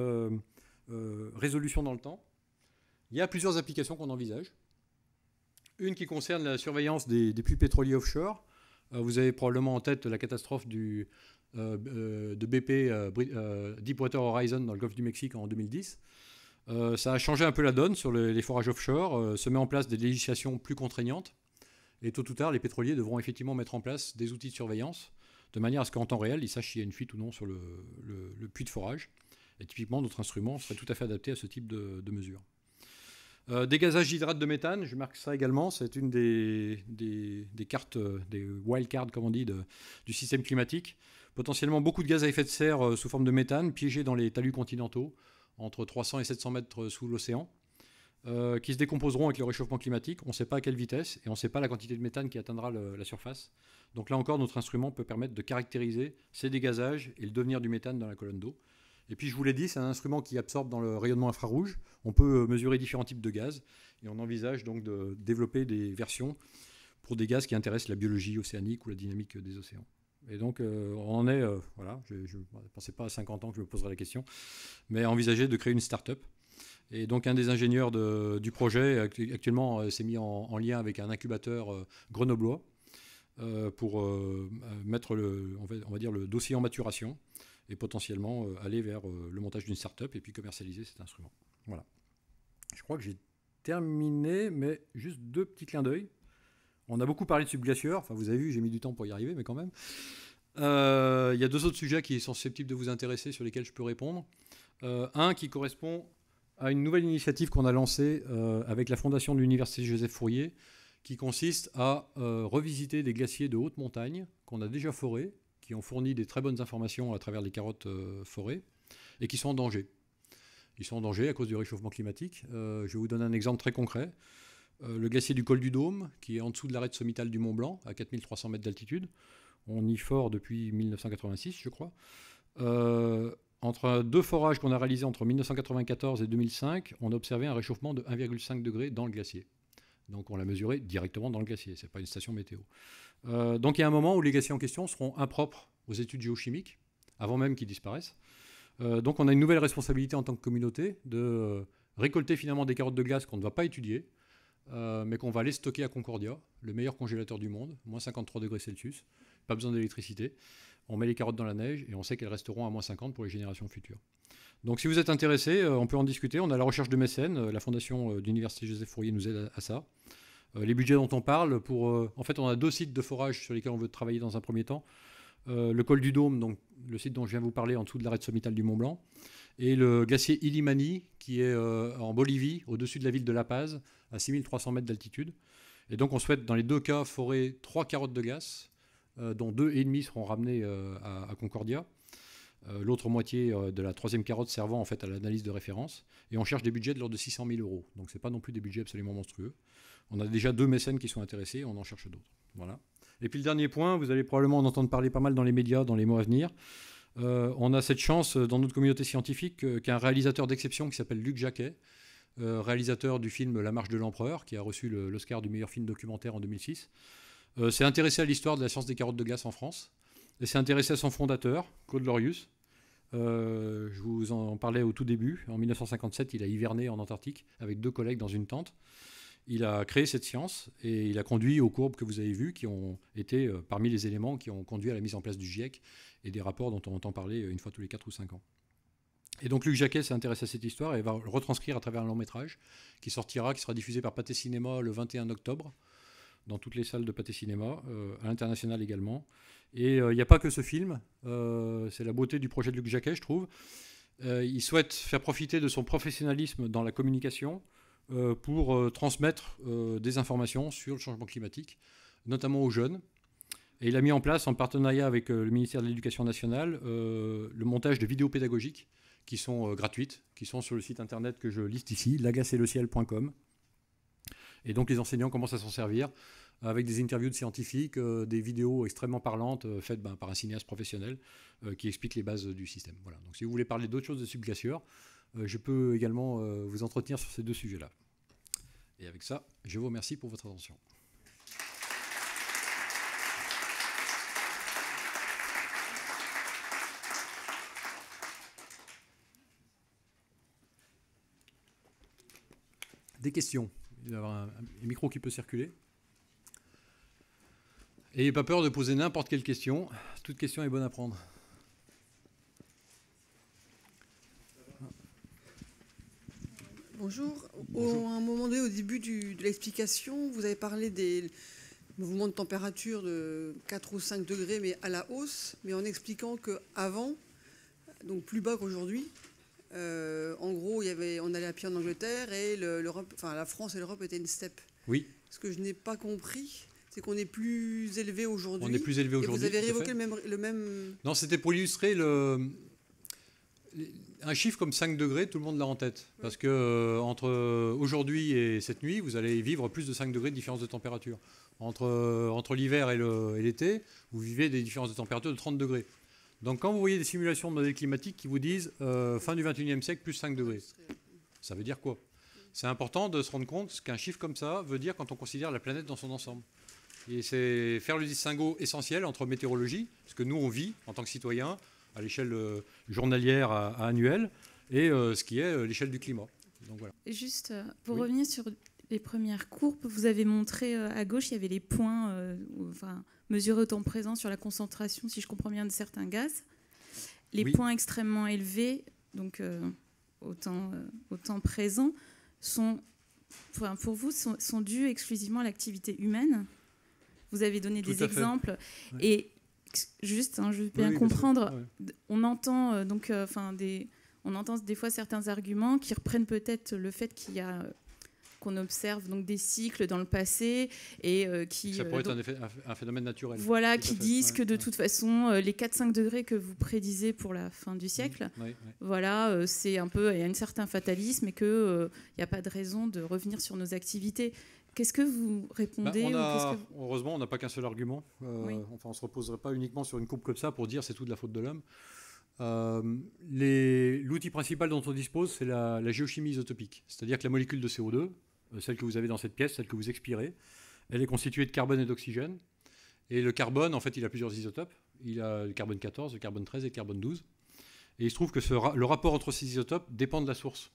résolution dans le temps, il y a plusieurs applications qu'on envisage. Une qui concerne la surveillance des, puits pétroliers offshore. Euh, vous avez probablement en tête la catastrophe du, euh, euh, de BP Deepwater Horizon dans le golfe du Mexique en 2010. ça a changé un peu la donne sur les forages offshore, se met en place des législations plus contraignantes. Et tôt ou tard, les pétroliers devront effectivement mettre en place des outils de surveillance de manière à ce qu'en temps réel, ils sachent s'il y a une fuite ou non sur le, puits de forage. Et typiquement, notre instrument serait tout à fait adapté à ce type de, de mesures. Euh, dégazage d'hydrate de méthane, je marque ça également, c'est une des, des, cartes, euh, des wildcards comme on dit, du système climatique. Potentiellement beaucoup de gaz à effet de serre euh, sous forme de méthane piégés dans les talus continentaux, entre 300 et 700 mètres sous l'océan, qui se décomposeront avec le réchauffement climatique. On ne sait pas à quelle vitesse et on ne sait pas la quantité de méthane qui atteindra la surface. Donc là encore, notre instrument peut permettre de caractériser ces dégazages et le devenir du méthane dans la colonne d'eau. Et puis je vous l'ai dit, c'est un instrument qui absorbe dans le rayonnement infrarouge. On peut mesurer différents types de gaz et on envisage donc de développer des versions pour des gaz qui intéressent la biologie océanique ou la dynamique des océans. Et donc euh, on en est, euh, voilà, je ne pensais pas à 50 ans que je me poserais la question, mais envisager de créer une start-up Et donc un des ingénieurs du projet actuellement s'est mis en, lien avec un incubateur grenoblois pour mettre le, on va, dire le dossier en maturation et potentiellement aller vers le montage d'une start-up et puis commercialiser cet instrument. Voilà. Je crois que j'ai terminé, mais juste deux petits clins d'œil. On a beaucoup parlé de subglacieurs. Enfin, vous avez vu, j'ai mis du temps pour y arriver, mais quand même. Euh, il y a deux autres sujets qui sont susceptibles de vous intéresser, sur lesquels je peux répondre. Euh, un qui correspond à une nouvelle initiative qu'on a lancée euh, avec la fondation de l'Université Joseph Fourier, qui consiste à revisiter des glaciers de haute montagne qu'on a déjà forés, qui ont fourni des très bonnes informations à travers les carottes forées, et qui sont en danger. Ils sont en danger à cause du réchauffement climatique. je vais vous donner un exemple très concret. le glacier du col du Dôme, qui est en dessous de l'arête sommitale du Mont Blanc, à 4300 mètres d'altitude, on y fort depuis 1986, je crois. Euh, entre deux forages qu'on a réalisés entre 1994 et 2005, on a observé un réchauffement de 1,5 degré dans le glacier. Donc on l'a mesuré directement dans le glacier, ce n'est pas une station météo. Euh, donc il y a un moment où les glaciers en question seront impropres aux études géochimiques, avant même qu'ils disparaissent. Euh, donc on a une nouvelle responsabilité en tant que communauté de récolter finalement des carottes de glace qu'on ne va pas étudier, mais qu'on va aller stocker à Concordia, le meilleur congélateur du monde, moins 53 degrés Celsius pas besoin d'électricité. On met les carottes dans la neige et on sait qu'elles resteront à moins 50 pour les générations futures. Donc si vous êtes intéressé, euh, on peut en discuter. On a la recherche de mécènes. Euh, la fondation euh, d'Université Joseph Fourier nous aide à, ça. Les budgets dont on parle, pour, en fait, on a deux sites de forage sur lesquels on veut travailler dans un premier temps. le col du Dôme, donc le site dont je viens vous parler en dessous de l'arête sommitale du Mont Blanc, et le glacier Illimani, qui est en Bolivie, au-dessus de la ville de La Paz, à 6300 mètres d'altitude. Et donc on souhaite dans les deux cas forer trois carottes de glace euh, dont deux et demi seront ramenés euh, à, Concordia. Euh, l'autre moitié de la troisième carotte servant en fait à l'analyse de référence. Et on cherche des budgets de l'ordre de 600 000 euros. Donc ce n'est pas non plus des budgets absolument monstrueux. On a déjà deux mécènes qui sont intéressés, on en cherche d'autres. Voilà. Et puis le dernier point, vous allez probablement en entendre parler pas mal dans les médias dans les mois à venir. on a cette chance dans notre communauté scientifique qu'un réalisateur d'exception qui s'appelle Luc Jacquet, réalisateur du film La Marche de l'Empereur, qui a reçu l'Oscar du meilleur film documentaire en 2006, euh, s'est intéressé à l'histoire de la science des carottes de glace en France et s'est intéressé à son fondateur, Claude Lorius. Euh, je vous en parlais au tout début. En 1957, il a hiverné en Antarctique avec deux collègues dans une tente. Il a créé cette science et il a conduit aux courbes que vous avez vues, qui ont été euh, parmi les éléments qui ont conduit à la mise en place du GIEC et des rapports dont on entend parler une fois tous les 4 ou 5 ans. Et donc Luc Jacquet s'est intéressé à cette histoire et va retranscrire à travers un long métrage qui sortira, qui sera diffusé par Pathé Cinéma le 21 octobre dans toutes les salles de pâté cinéma, euh, à l'international également. Et euh, il n'y a pas que ce film, euh, c'est la beauté du projet de Luc Jacquet, je trouve. il souhaite faire profiter de son professionnalisme dans la communication pour transmettre des informations sur le changement climatique, notamment aux jeunes. Et il a mis en place, en partenariat avec le ministère de l'Éducation nationale, le montage de vidéos pédagogiques qui sont gratuites, qui sont sur le site internet que je liste ici, lagaceleciel.com. Et donc les enseignants commencent à s'en servir avec des interviews de scientifiques, euh, des vidéos extrêmement parlantes euh, faites ben, par un cinéaste professionnel euh, qui explique les bases du système. Voilà. Donc si vous voulez parler d'autres choses de subglacieurs, je peux également vous entretenir sur ces deux sujets-là. Et avec ça, je vous remercie pour votre attention. Des questions il y avoir un, micro qui peut circuler. Et pas peur de poser n'importe quelle question. Toute question est bonne à prendre. Bonjour. Au, à un moment donné, au début de l'explication, vous avez parlé des mouvements de température de 4 ou 5 degrés, mais à la hausse, mais en expliquant qu'avant, donc plus bas qu'aujourd'hui, euh, en gros, il y avait, on allait à pied en Angleterre et l'Europe, enfin la France et l'Europe étaient une steppe. Oui. Ce que je n'ai pas compris, c'est qu'on est plus élevé aujourd'hui. On est plus élevé aujourd'hui. Vous avez révoqué le même, Non, c'était pour illustrer le. Un chiffre comme 5 degrés, tout le monde l'a en tête. Parce que euh, entre aujourd'hui et cette nuit, vous allez vivre plus de 5 degrés de différence de température. Entre, entre l'hiver et l'été, vous vivez des différences de température de 30 degrés. Donc quand vous voyez des simulations de modèles climatiques qui vous disent euh, fin du 21e siècle plus 5 degrés, ça veut dire quoi? C'est important de se rendre compte qu'un chiffre comme ça veut dire quand on considère la planète dans son ensemble. Et c'est faire le distinguo essentiel entre météorologie, ce que nous on vit en tant que citoyens à l'échelle euh, journalière à, annuelle, et euh, ce qui est l'échelle du climat. Donc voilà. Juste pour revenir sur les premières courbes, vous avez montré à gauche, il y avait les points, enfin, mesurés au temps présent sur la concentration, si je comprends bien, de certains gaz. Les points extrêmement élevés, donc au, temps, au temps présent, sont, pour vous, sont, sont dus exclusivement à l'activité humaine? Vous avez donné des exemples. Et juste, hein, je veux bien comprendre, on entend euh, donc, euh, enfin, des, on entend des fois certains arguments qui reprennent peut-être le fait qu'il y a qu'on observe donc des cycles dans le passé et euh, qui ça pourrait être un, phénomène naturel. Voilà, qui disent que de toute façon les 4-5 degrés que vous prédisez pour la fin du siècle, voilà, c'est un peu il y a un certain fatalisme et que il n'y a pas de raison de revenir sur nos activités. Qu'est-ce que vous répondez bah, Heureusement, on n'a pas qu'un seul argument. Euh, enfin, on ne se reposerait pas uniquement sur une coupe comme ça pour dire c'est tout de la faute de l'homme. Euh, l'outil principal dont on dispose, c'est la, géochimie isotopique. C'est-à-dire que la molécule de CO2, euh, celle que vous avez dans cette pièce, celle que vous expirez, elle est constituée de carbone et d'oxygène. Et le carbone, en fait, il a plusieurs isotopes. Il a le carbone 14, le carbone 13 et le carbone 12. Et il se trouve que le rapport entre ces isotopes dépend de la source.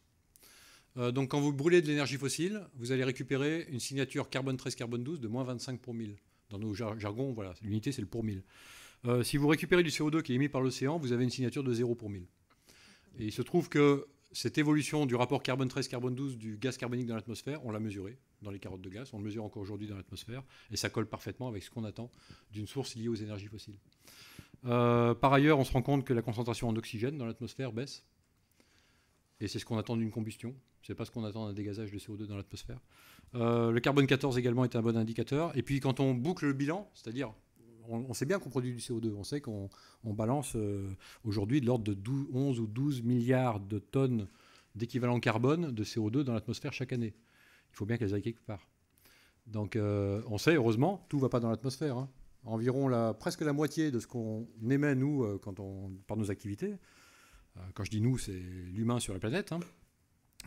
Euh, donc quand vous brûlez de l'énergie fossile, vous allez récupérer une signature carbone 13, carbone 12 de moins 25 pour 1000. Dans nos jargons, voilà, l'unité c'est le pour 1000. Euh, si vous récupérez du CO2 qui est émis par l'océan, vous avez une signature de 0 pour 1000. Et il se trouve que cette évolution du rapport carbone 13, carbone 12 du gaz carbonique dans l'atmosphère, on l'a mesuré dans les carottes de gaz, on le mesure encore aujourd'hui dans l'atmosphère, et ça colle parfaitement avec ce qu'on attend d'une source liée aux énergies fossiles. Euh, par ailleurs, on se rend compte que la concentration en oxygène dans l'atmosphère baisse, et c'est ce qu'on attend d'une combustion. C'est pas ce qu'on attend d'un dégazage de CO2 dans l'atmosphère. Euh, le carbone 14 également est un bon indicateur. Et puis quand on boucle le bilan, c'est-à-dire on, sait bien qu'on produit du CO2, on sait qu'on balance euh, aujourd'hui de l'ordre de 11 ou 12 milliards de tonnes d'équivalent carbone de CO2 dans l'atmosphère chaque année. Il faut bien qu'elles aillent quelque part. Donc euh, on sait, heureusement, tout ne va pas dans l'atmosphère. Hein. Environ la, presque la moitié de ce qu'on émet, nous, quand on, par nos activités, quand je dis nous, c'est l'humain sur la planète, hein,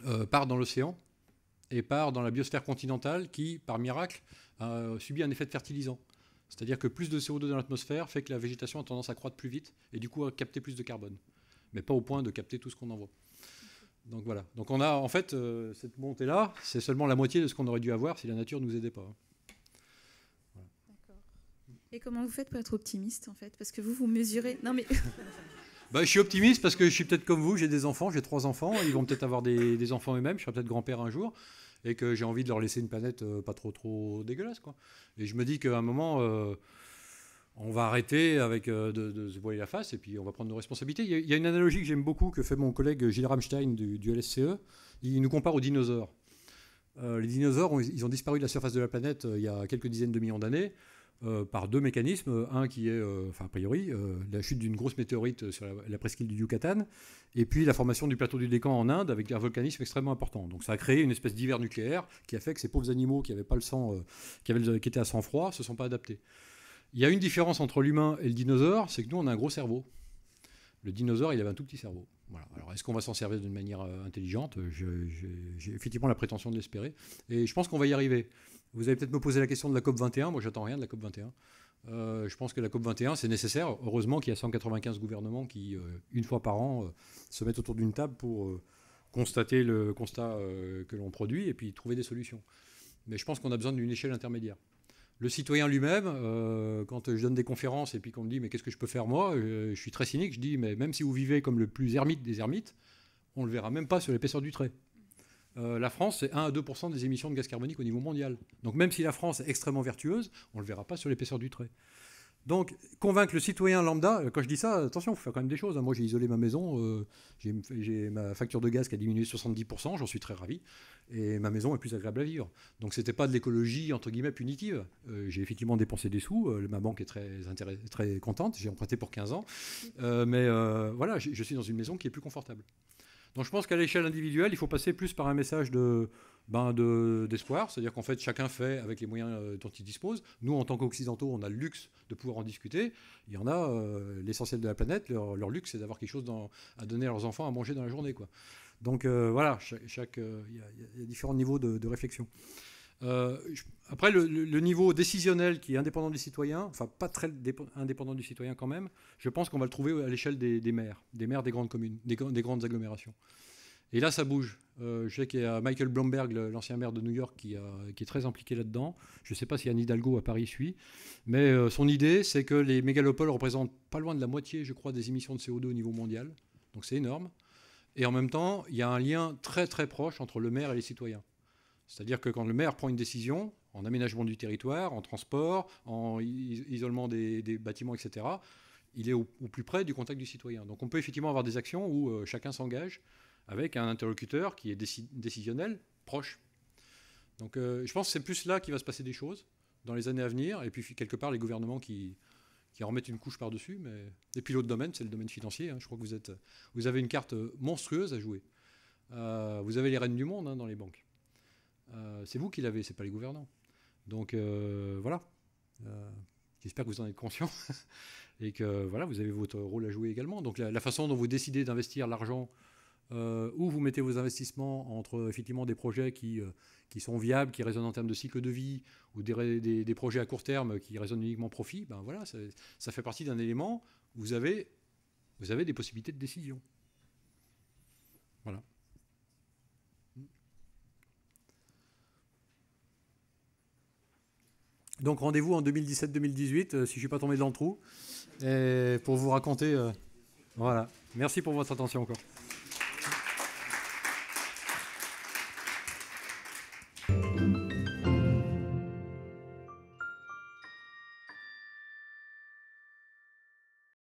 euh, part dans l'océan et part dans la biosphère continentale qui, par miracle, a subi un effet de fertilisant. C'est-à-dire que plus de CO2 dans l'atmosphère fait que la végétation a tendance à croître plus vite et du coup à capter plus de carbone. Mais pas au point de capter tout ce qu'on envoie. Donc voilà. Donc on a en fait euh, cette montée-là, c'est seulement la moitié de ce qu'on aurait dû avoir si la nature ne nous aidait pas. Et comment vous faites pour être optimiste en fait? Parce que vous, vous mesurez. Non mais. *laughs* Bah, je suis optimiste parce que je suis peut-être comme vous, j'ai des enfants, j'ai trois enfants, ils vont peut-être avoir des, enfants eux-mêmes, je serai peut-être grand-père un jour, et que j'ai envie de leur laisser une planète euh, pas trop trop dégueulasse. Quoi. Et je me dis qu'à un moment, euh, on va arrêter avec euh, de, se voiler la face et puis on va prendre nos responsabilités. Il y, a, une analogie que j'aime beaucoup que fait mon collègue Gilles Ramstein du, du LSCE. Il nous compare aux dinosaures. les dinosaures, ils ont disparu de la surface de la planète il y a quelques dizaines de millions d'années. Euh, par deux mécanismes. Un qui est, euh, enfin a priori, euh, la chute d'une grosse météorite sur la, presqu'île du Yucatan, et puis la formation du plateau du Décan en Inde avec un volcanisme extrêmement important. Donc ça a créé une espèce d'hiver nucléaire qui a fait que ces pauvres animaux qui avaient pas le sang, qui, avaient, qui étaient à sang froid, se sont pas adaptés. Il y a une différence entre l'humain et le dinosaure, c'est que nous on a un gros cerveau. Le dinosaure, il avait un tout petit cerveau. Alors, est-ce qu'on va s'en servir d'une manière intelligente? J'ai effectivement la prétention de l'espérer. Et je pense qu'on va y arriver. Vous allez peut-être me poser la question de la COP 21. Moi, j'attends rien de la COP 21. Euh, je pense que la COP 21, c'est nécessaire. Heureusement qu'il y a 195 gouvernements qui, euh, une fois par an, euh, se mettent autour d'une table pour constater le constat que l'on produit et puis trouver des solutions. Mais je pense qu'on a besoin d'une échelle intermédiaire. Le citoyen lui-même, quand je donne des conférences et puis qu'on me dit mais qu'est-ce que je peux faire moi, je suis très cynique. Je dis mais même si vous vivez comme le plus ermite des ermites, on le verra même pas sur l'épaisseur du trait. Euh, la France, c'est 1 à 2 des émissions de gaz carbonique au niveau mondial. Donc même si la France est extrêmement vertueuse, on ne le verra pas sur l'épaisseur du trait. Donc, convaincre le citoyen lambda, euh, quand je dis ça, attention, il faut faire quand même des choses. Hein. Moi, j'ai isolé ma maison, euh, j'ai ma facture de gaz qui a diminué de 70%, j'en suis très ravi, et ma maison est plus agréable à vivre. Donc, ce n'était pas de l'écologie, entre guillemets, punitive. j'ai effectivement dépensé des sous, ma banque est très, très contente, j'ai emprunté pour 15 ans, mais voilà, je suis dans une maison qui est plus confortable. Donc je pense qu'à l'échelle individuelle, il faut passer plus par un message de, ben d'espoir, c'est-à-dire qu'en fait chacun fait avec les moyens euh, dont il dispose. Nous, en tant qu'occidentaux, on a le luxe de pouvoir en discuter. Il y en a, euh, l'essentiel de la planète, leur, luxe, c'est d'avoir quelque chose à donner à leurs enfants à manger dans la journée. Quoi. Donc euh, voilà, il chaque, y, y, a différents niveaux de réflexion. Euh, après, le, niveau décisionnel qui est indépendant du citoyen, enfin pas très indépendant du citoyen quand même, je pense qu'on va le trouver à l'échelle des, maires, des maires des grandes communes, des, grandes agglomérations. Et là, ça bouge. Euh, je sais qu'il y a Michael Bloomberg, l'ancien maire de New York, qui, est très impliqué là-dedans. Je ne sais pas si Anne Hidalgo à Paris suit. Mais euh, son idée, c'est que les mégalopoles représentent pas loin de la moitié, je crois, des émissions de CO2 au niveau mondial. Donc c'est énorme. Et en même temps, il y a un lien très très proche entre le maire et les citoyens. C'est-à-dire que quand le maire prend une décision, en aménagement du territoire, en transport, en isolement des, bâtiments, etc., il est au, plus près du contact du citoyen. Donc on peut effectivement avoir des actions où euh, chacun s'engage avec un interlocuteur qui est décisionnel, proche. Donc euh, je pense que c'est plus là qu'il va se passer des choses dans les années à venir, et puis quelque part les gouvernements qui, en remettent une couche par-dessus. Mais... Et puis l'autre domaine, c'est le domaine financier. Hein. Je crois que vous, êtes, vous avez une carte monstrueuse à jouer. Euh, vous avez les rênes du monde hein, dans les banques. Euh, c'est vous qui l'avez, c'est pas les gouvernants. Donc voilà. J'espère que vous en êtes conscient *laughs* et que voilà, vous avez votre rôle à jouer également. Donc la façon dont vous décidez d'investir l'argent euh, où vous mettez vos investissements entre effectivement des projets qui, euh, qui sont viables, qui résonnent en termes de cycle de vie, ou des, des, projets à court terme qui résonnent uniquement profit, ben voilà, ça, fait partie d'un élément. Vous avez, vous avez des possibilités de décision. Donc rendez-vous en 2017-2018, euh, si je ne suis pas tombé dans le trou, pour vous raconter. voilà. Merci pour votre attention encore.